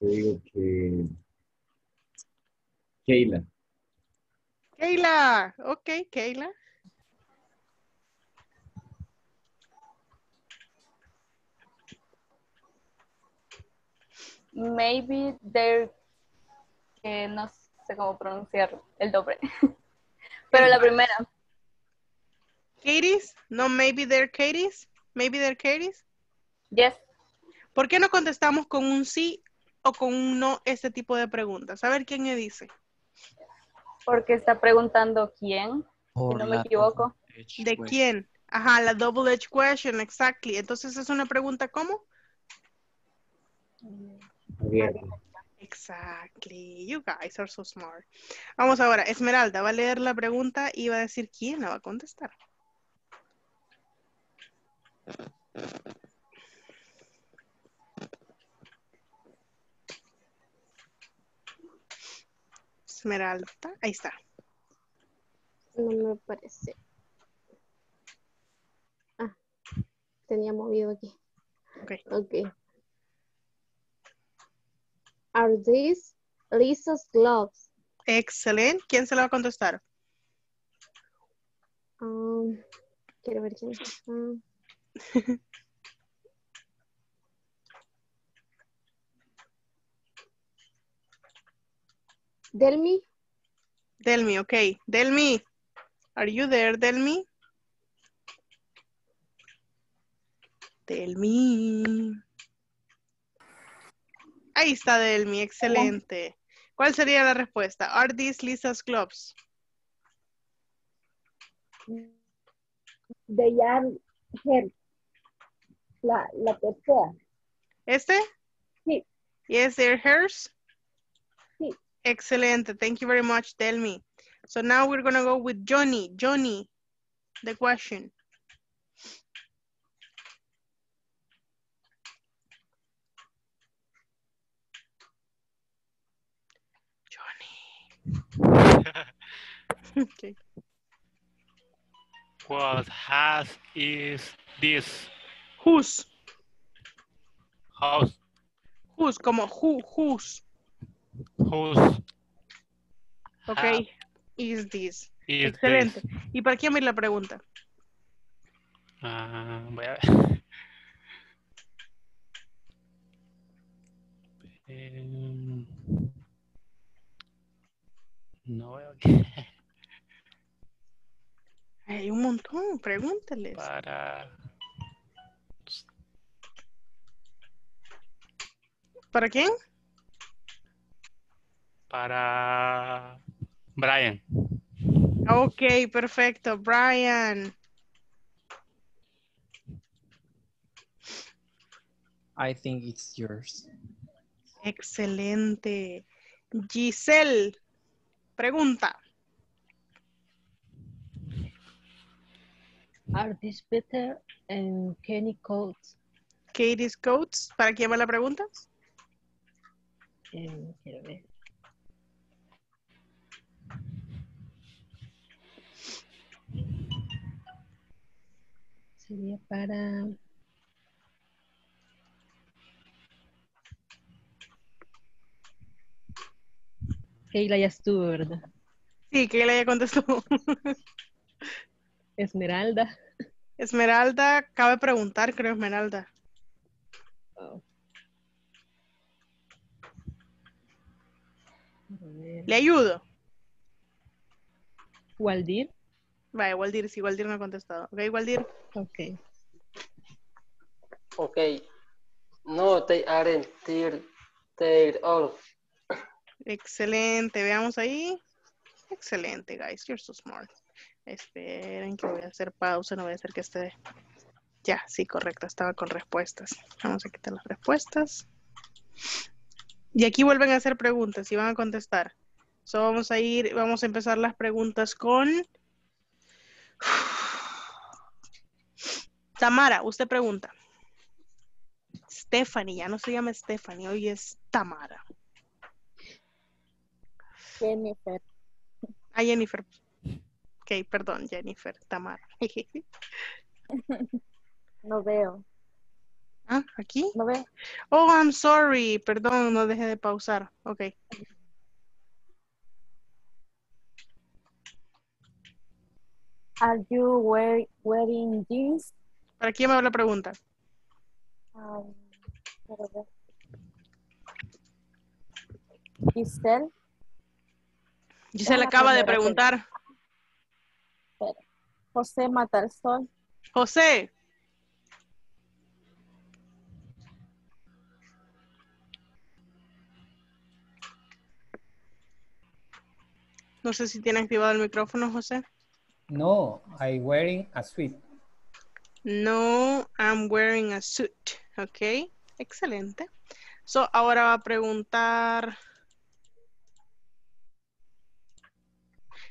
S10: yo digo que Keila.
S1: Keila, ok, Keila.
S8: Maybe they're, que no sé cómo pronunciar el doble. Pero la primera,
S1: Katie's, no, maybe they're Katie's, maybe they're Katie's.
S8: yes,
S1: ¿Por qué no contestamos con un sí o con un no este tipo de preguntas? A ver quién me dice.
S8: porque está preguntando quién, si no me equivoco.
S1: ¿De quién? Ajá, la double edge question, exactly. Entonces es una pregunta ¿cómo?
S10: Abierta.
S1: Exactly. You guys are so smart. Vamos ahora, Esmeralda va a leer la pregunta y va a decir quién la va a contestar. Esmeralda, ahí está.
S20: No me parece. Ah, tenía movido aquí.
S1: Ok.
S20: Okay. Are these Lisa's gloves?
S1: Excelente. ¿Quién se la va a contestar?
S20: Um, quiero ver quién. Um, Delmi?
S1: Delmi, ok. Delmi, are you there, Delmi? Delmi. Ahí está Delmi, excelente. ¿Cuál sería la respuesta? Are these Lisa's gloves?
S20: They are her. La, la tercera.
S1: ¿Este?
S20: Sí.
S1: Yes, they're hers?
S20: Sí.
S1: Excelente. Thank you very much, Delmi. So now we're going to go with Johnny. Johnny, the question. Okay.
S22: What house is this?
S1: Whose?
S22: House.
S1: Whose, como who, whose.
S22: Whose
S1: Ok. Is this.
S22: is
S1: Excelente.
S22: this?
S1: ¿Y para quién me la pregunta?
S22: Ah, voy a ver. Em, no veo
S1: Hay un montón, pregúnteles.
S22: Para.
S1: ¿Para quién?
S22: Para. Brian.
S1: Ok, perfecto. Brian.
S2: I think it's yours.
S1: Excelente. Giselle, pregunta.
S6: Are these better and Kenny coats?
S1: Katie's Coats, ¿para quién va la pregunta?
S6: Eh, quiero ver. Sería para... Keila ya estuvo, ¿verdad?
S1: Sí, Keila ya contestó.
S6: Esmeralda.
S1: Esmeralda, cabe preguntar, creo, Esmeralda.
S6: Oh.
S1: ¿Le ayudo?
S6: Waldir.
S1: Vaya, Waldir, sí, Waldir no ha contestado. Ok, Waldir.
S6: Ok.
S23: Okay. No, they aren't. They're, they're all.
S1: Excelente, veamos ahí. Excelente, guys, you're so smart. Esperen que voy a hacer pausa, no voy a hacer que esté... Ya, sí, correcto, estaba con respuestas. Vamos a quitar las respuestas. Y aquí vuelven a hacer preguntas y van a contestar. So, vamos a ir, vamos a empezar las preguntas con... Tamara, usted pregunta. Stephanie, ya no se llama Stephanie, hoy es Tamara.
S6: Jennifer.
S1: Ah, Jennifer. Ok, perdón, Jennifer, Tamara.
S6: No veo.
S1: ah, aquí.
S6: No veo.
S1: Oh, I'm sorry. Perdón, no dejé de pausar. Ok.
S6: Are you wear, wearing jeans?
S1: ¿Para quién me va la pregunta?
S6: Um. Giselle.
S1: Giselle
S6: la
S1: acaba de
S6: que-
S1: preguntar.
S6: José Matalsol.
S1: José. No sé si tiene activado el micrófono, José.
S11: No, I wearing a suit.
S1: No, I'm wearing a suit. Ok, excelente. So, ahora va a preguntar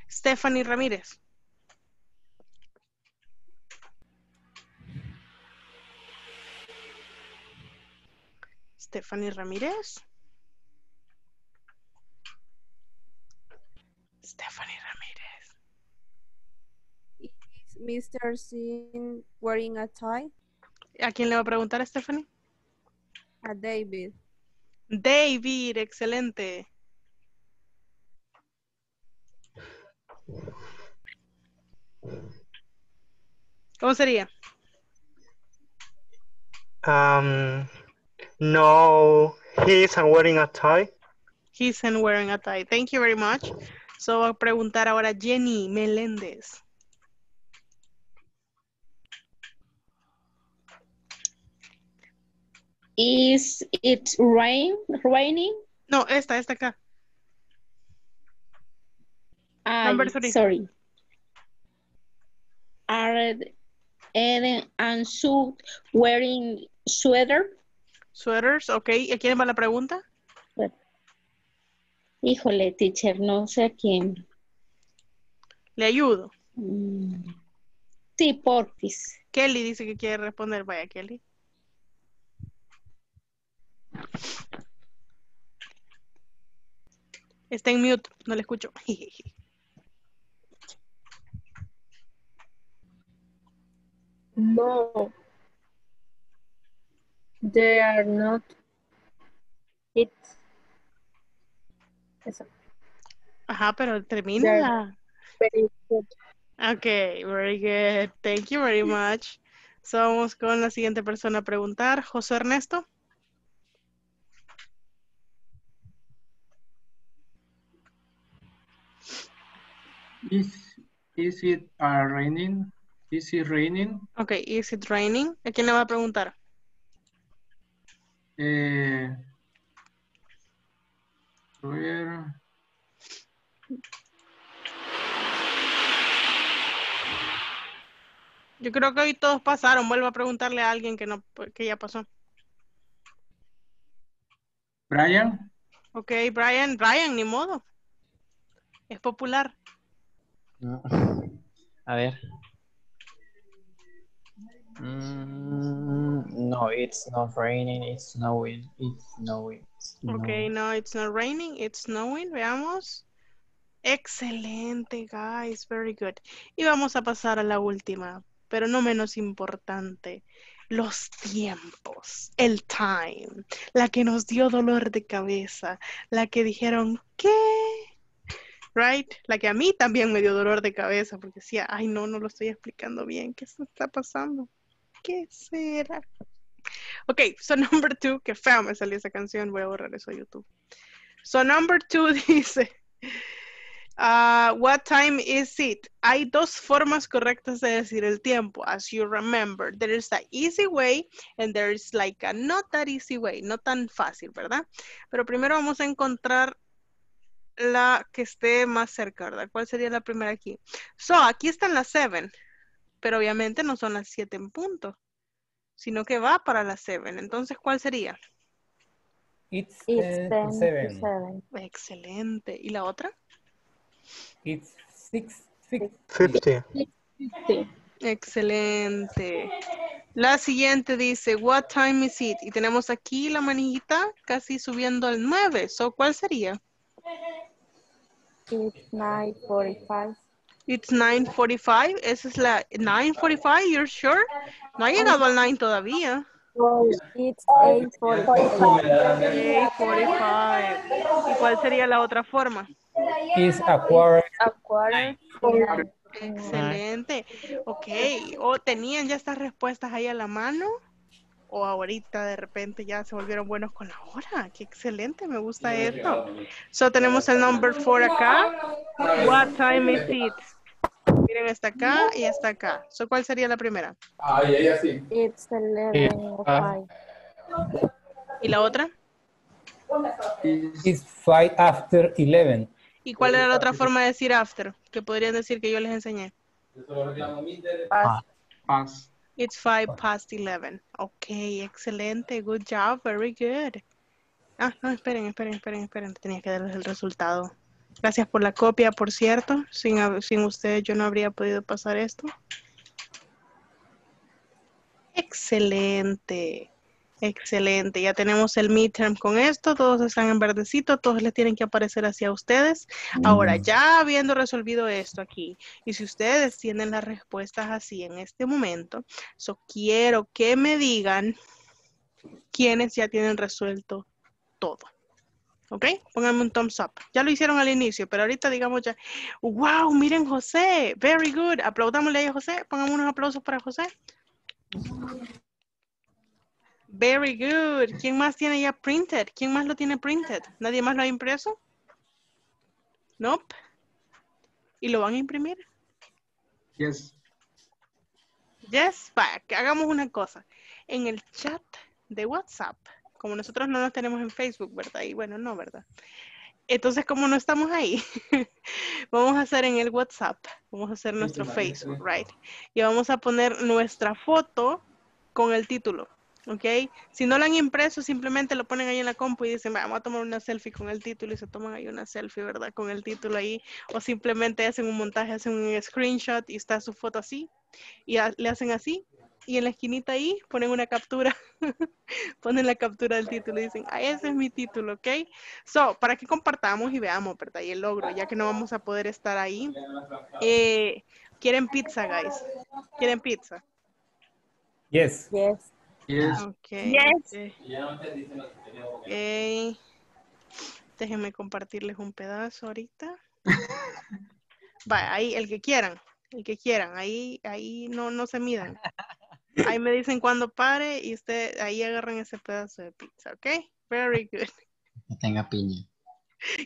S1: Stephanie Ramírez. Stephanie Ramírez. Stephanie Ramírez.
S24: Is Mr. Sin wearing a tie?
S1: ¿A quién le va a preguntar, Stephanie?
S24: A David.
S1: David, excelente. ¿Cómo sería?
S13: Um, no, he isn't wearing a tie.
S1: He's and wearing a tie. Thank you very much. So va a preguntar ahora Jenny Meléndez.
S5: Is it rain, raining?
S1: No, esta, esta acá. Number three.
S5: sorry. Are Eden and Sue wearing sweater?
S1: Sweaters, ok. ¿Y a quién va la pregunta?
S5: Híjole, teacher, no sé a quién.
S1: Le ayudo.
S5: Mm, Sí, porfis.
S1: Kelly dice que quiere responder. Vaya, Kelly. Está en mute, no le escucho.
S6: No. They are not. It. Eso.
S1: Ajá, pero termina.
S6: Very good.
S1: Ok, very good. Thank you very much. So, vamos con la siguiente persona a preguntar. José Ernesto.
S12: Is, is it uh, raining? Is it raining?
S1: Ok, is it raining? ¿A quién le va a preguntar?
S12: Eh, a ver.
S1: Yo creo que hoy todos pasaron. Vuelvo a preguntarle a alguien que no, que ya pasó.
S12: Brian,
S1: Ok, Brian, Brian, ni modo. Es popular.
S2: No. A ver. Mm, no, it's not raining, it's snowing, it's snowing. snowing.
S1: no, it's not raining, it's snowing. Veamos. Excelente, guys. Very good. Y vamos a pasar a la última, pero no menos importante. Los tiempos, el time, la que nos dio dolor de cabeza, la que dijeron, ¿qué? Right? La que a mí también me dio dolor de cabeza porque decía, ay, no, no lo estoy explicando bien. ¿Qué se está pasando? ¿Qué será? Ok, so number two, que feo me salió esa canción, voy a borrar eso de YouTube. So number two dice, ah, what time is it? Hay dos formas correctas de decir el tiempo, as you remember. There is a easy way and there is like a not that easy way, no tan fácil, ¿verdad? Pero primero vamos a encontrar la que esté más cerca, ¿verdad? ¿Cuál sería la primera aquí? So, aquí están las 7, pero obviamente no son las 7 en punto, sino que va para las 7. Entonces, ¿cuál sería?
S11: It's,
S6: It's
S11: 10
S6: 10
S11: to
S6: to
S11: 7.
S6: 7.
S1: Excelente. ¿Y la otra?
S11: It's 6, 6.
S13: 50.
S1: Excelente. La siguiente dice, what time is it? Y tenemos aquí la manijita casi subiendo al 9. So, ¿cuál sería?
S6: It's 9.45.
S1: It's 9.45. Esa es la 9.45, you're sure? No ha llegado al 9 todavía.
S6: It's 8.45.
S1: 8.45. ¿Y cuál sería la otra forma?
S11: It's a quarter.
S6: A quarter.
S1: Excelente. Ok. ¿O tenían ya estas respuestas ahí a la mano? ¿O ahorita de repente ya se volvieron buenos con la hora? Qué excelente, me gusta esto. So tenemos el number 4 acá. What time is it? Miren, está acá y está acá. So, ¿Cuál sería la primera?
S6: It's 11.05.
S1: ¿Y la otra?
S11: It's 5 after 11.
S1: ¿Y cuál era la otra forma de decir after? Que podrían decir que yo les enseñé.
S12: pass.
S1: It's five past 11. Ok, excelente. Good job. Very good. Ah, no, esperen, esperen, esperen, esperen. Tenía que darles el resultado. Gracias por la copia, por cierto. Sin, sin ustedes yo no habría podido pasar esto. Excelente. Excelente. Ya tenemos el midterm con esto. Todos están en verdecito. Todos les tienen que aparecer hacia ustedes. Ahora, ya habiendo resolvido esto aquí, y si ustedes tienen las respuestas así en este momento, so quiero que me digan quiénes ya tienen resuelto todo. ¿Ok? Pónganme un thumbs up. Ya lo hicieron al inicio, pero ahorita digamos ya, wow, miren José, very good. Aplaudámosle a José. Pongamos unos aplausos para José. Very good. ¿Quién más tiene ya printed? ¿Quién más lo tiene printed? ¿Nadie más lo ha impreso? Nope. ¿Y lo van a imprimir?
S12: Yes.
S1: Yes, que hagamos una cosa. En el chat de WhatsApp, como nosotros no nos tenemos en Facebook, ¿verdad? Y bueno, no, ¿verdad? Entonces, como no estamos ahí, vamos a hacer en el WhatsApp, vamos a hacer nuestro Facebook, right? Y vamos a poner nuestra foto con el título, ¿ok? Si no lo han impreso, simplemente lo ponen ahí en la compu y dicen, "Va, vamos a tomar una selfie con el título y se toman ahí una selfie, ¿verdad? Con el título ahí. O simplemente hacen un montaje, hacen un screenshot y está su foto así. Y le hacen así. Y en la esquinita ahí ponen una captura. ponen la captura del título y dicen, ah, ese es mi título, ¿ok? So, para que compartamos y veamos, ¿verdad? Y el logro, ya que no vamos a poder estar ahí. Eh, ¿Quieren pizza, guys? ¿Quieren pizza?
S11: Yes.
S6: Yes.
S12: Yes.
S1: Ok.
S6: Yes.
S1: ok. Ok. Déjenme compartirles un pedazo ahorita. Va, ahí, el que quieran, el que quieran, ahí, ahí no, no se midan. Ahí me dicen cuando pare y usted ahí agarran ese pedazo de pizza, ¿ok? Very good.
S2: Que tenga piña.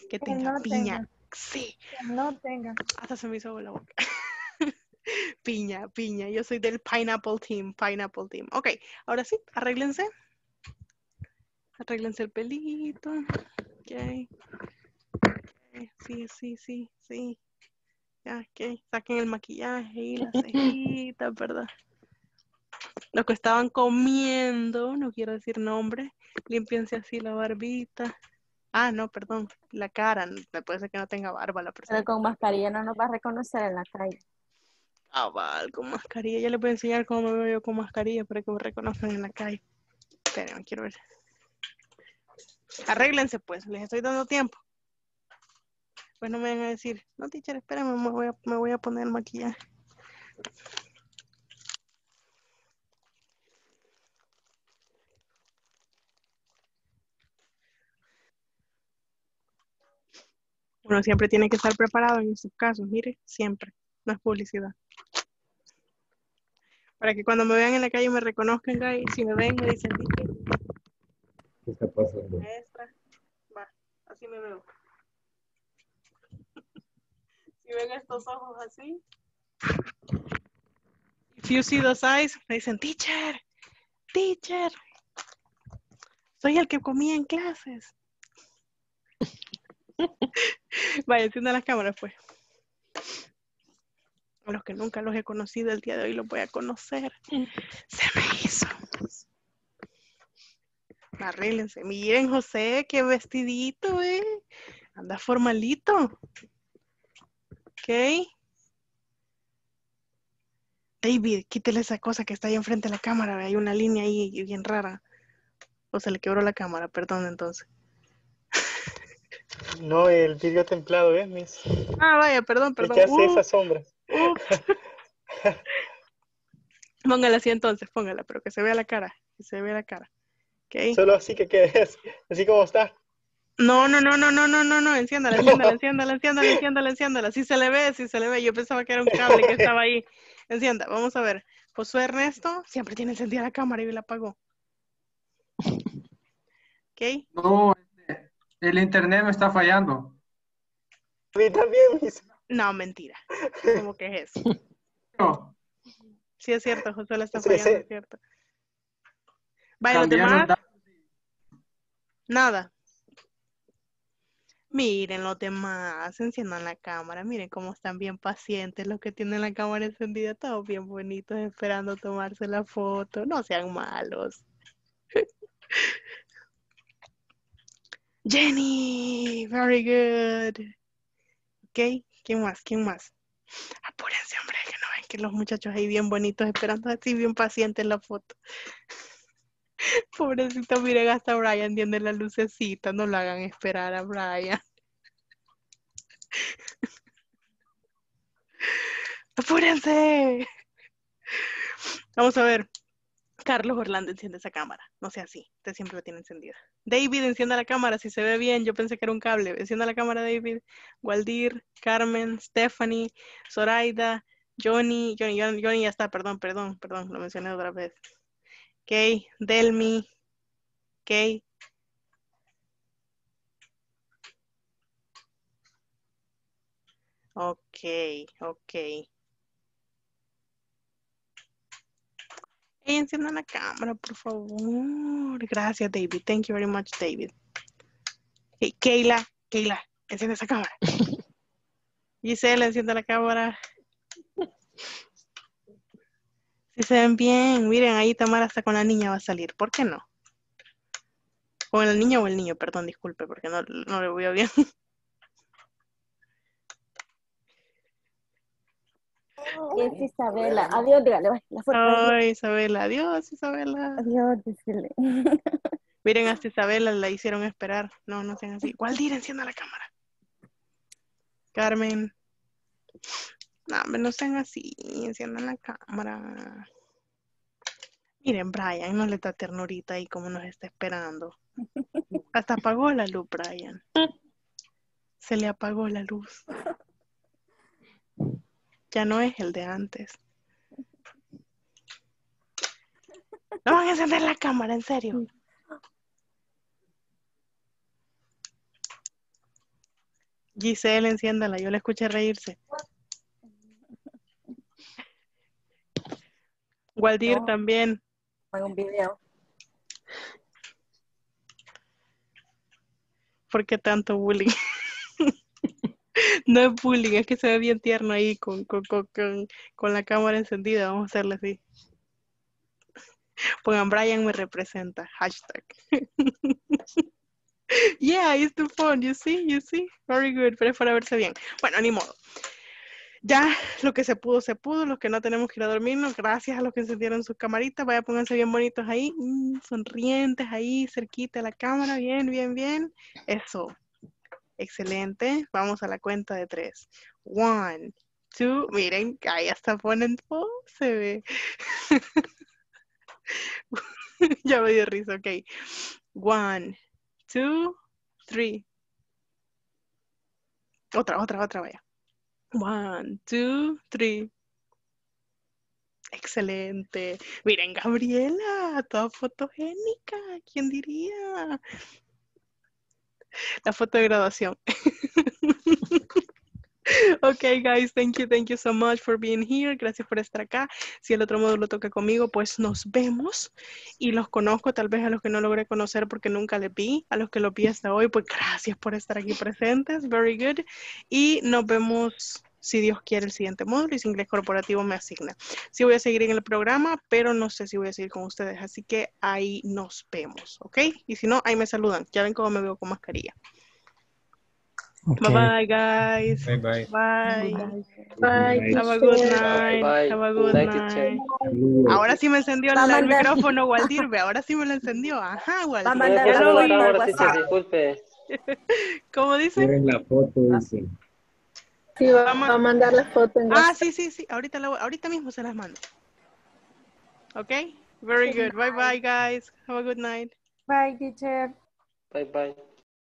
S1: Que tenga piña. Sí.
S9: No tenga.
S1: Hasta se me hizo la boca. piña, piña. Yo soy del Pineapple Team, Pineapple Team. Ok, ahora sí, arréglense. Arréglense el pelito. Ok. Ok, Sí, sí, sí, sí. Ya, ok. Saquen el maquillaje y las cejitas, ¿verdad? Lo que estaban comiendo, no quiero decir nombre, límpiense así la barbita. Ah, no, perdón, la cara, me puede ser que no tenga barba la persona.
S6: Pero con mascarilla no nos va a reconocer en la calle.
S1: Ah, vale, con mascarilla. Ya les voy a enseñar cómo me veo yo con mascarilla para que me reconozcan en la calle. Esperen, quiero ver. Arréglense, pues, les estoy dando tiempo. Pues no me van a decir, no, teacher, espérame, me voy a, me voy a poner maquillaje. Uno siempre tiene que estar preparado en estos casos, mire, siempre. No es publicidad. Para que cuando me vean en la calle me reconozcan, guys. Si me ven, me dicen, "Teacher,
S10: ¿Qué está pasando?
S1: maestra, va, así me veo. si ven estos ojos así. If you see those eyes, me dicen, teacher, teacher. Soy el que comía en clases. Vaya, encienda las cámaras, pues. A los que nunca los he conocido el día de hoy los voy a conocer. Se me hizo. Arréglense. Miren, José, qué vestidito, eh. Anda formalito. Ok. David, quítele esa cosa que está ahí enfrente de la cámara. Hay una línea ahí bien rara. O se le quebró la cámara, perdón, entonces.
S13: No, el vidrio templado, ¿ves, Miss?
S1: Ah, vaya, perdón,
S13: ¿Y
S1: perdón.
S13: qué hace
S1: Uh,
S13: esa sombra?
S1: Póngala así entonces, póngala, pero que se vea la cara. Que se vea la cara. Ok.
S13: Solo así que quede así, así como está.
S1: No, no, no, no, no, no, no, no, enciéndala, enciéndala, enciéndala, enciéndala, enciéndala, enciéndala. Sí se le ve, sí se le ve. Yo pensaba que era un cable que estaba ahí. Encienda, vamos a ver. Josué Ernesto siempre tiene encendida la cámara y la apagó. Ok.
S12: No, el internet me está fallando.
S13: A mí también, Miss.
S1: No, mentira. ¿Cómo que es eso?
S12: No,
S1: Sí es cierto, Josué la está
S13: Sí,
S1: fallando,
S13: sí.
S1: es cierto. Vaya, los demás, nada. Miren los demás, enciendan la cámara, miren cómo están bien pacientes los que tienen la cámara encendida, todos bien bonitos, esperando tomarse la foto. No sean malos. Jenny, very good. Ok, ¿quién más? ¿Quién más? Apúrense, hombre, que no ven que los muchachos ahí bien bonitos esperando así bien pacientes la foto. Pobrecito, miren, hasta Brian tiene la lucecita, no lo hagan esperar a Brian. ¡Apúrense! Vamos a ver. Carlos Orlando, enciende esa cámara. No sea así, usted siempre la tiene encendida. David, encienda la cámara, si se ve bien. Yo pensé que era un cable. Encienda la cámara, David. Waldir, Carmen, Stephanie, Zoraida, Johnny, Johnny, Johnny, ya está, perdón, perdón, perdón, lo mencioné otra vez. Ok, Delmi, ok. Ok, ok. Ey, enciendan la cámara, por favor. Gracias, David. Thank you very much, David. Hey, Keila, Keila, enciende esa cámara. Gisela, enciende la cámara. Si se ven bien, miren, ahí Tamara hasta con la niña va a salir. ¿Por qué no? Con el niño o el niño, perdón, disculpe, porque no, no lo veo bien.
S6: Es Isabela. Adiós, dígale, la foto.
S1: Ay, Isabela, adiós, Isabela.
S6: Adiós, decirle.
S1: Miren, hasta Isabela la hicieron esperar. No, no sean así. Waldir, encienda la cámara. Carmen. No, no sean así. Enciendan la cámara. Miren, Brian, no le da ternurita ahí como nos está esperando. Hasta apagó la luz, Brian. Se le apagó la luz. Ya no es el de antes. No van a encender la cámara, en serio. Giselle, enciéndala, yo la escuché reírse. Waldir
S6: No.
S1: también.
S6: En un video.
S1: ¿Por qué tanto bullying? no es bullying, es que se ve bien tierno ahí con, con, con, con, la cámara encendida. Vamos a hacerle así. Pongan Brian me representa. Hashtag. yeah, it's the fun. You see, you see. Very good. Pero es para verse bien. Bueno, ni modo. Ya lo que se pudo, se pudo. Los que no tenemos que ir a dormirnos, gracias a los que encendieron sus camaritas. Vaya, pónganse bien bonitos ahí, mm, sonrientes ahí, cerquita de la cámara. Bien, bien, bien. Eso. Excelente. Vamos a la cuenta de tres. One, two. Miren, ahí hasta ponen se ve. ya me dio risa, ok. One, two, three. Otra, otra, otra, vaya. One, two, three. Excelente. Miren, Gabriela, toda fotogénica. ¿Quién diría? La foto de graduación. Ok, guys, thank you, thank you so much for being here. Gracias por estar acá. Si el otro módulo toca conmigo, pues nos vemos y los conozco, tal vez a los que no logré conocer porque nunca les vi, a los que los vi hasta hoy, pues gracias por estar aquí presentes. Very good. Y nos vemos, si Dios quiere, el siguiente módulo y si inglés corporativo me asigna. Sí voy a seguir en el programa, pero no sé si voy a seguir con ustedes, así que ahí nos vemos, ¿ok? Y si no, ahí me saludan. Ya ven cómo me veo con mascarilla. Bye bye, guys.
S11: Bye bye.
S1: Bye.
S11: Bye,
S1: Have a good night.
S23: Bye.
S1: Have a good
S23: Bye,
S1: night. Ahora sí me encendió el, el micrófono, Waldir. ve, Ahora sí me lo encendió. Ajá,
S6: Va a
S1: Waldir.
S6: mandar
S1: Ya lo
S6: WhatsApp.
S23: disculpe.
S1: ¿Cómo dice?
S10: Quieren la foto, dice.
S25: Sí, va, va a mandar la foto en
S1: Ah, sí, sí, sí. Ahorita, la voy- ahorita mismo se las mando. Ok? Very good. Bye bye, guys. Have a good night.
S9: Bye, teacher.
S23: Bye, bye.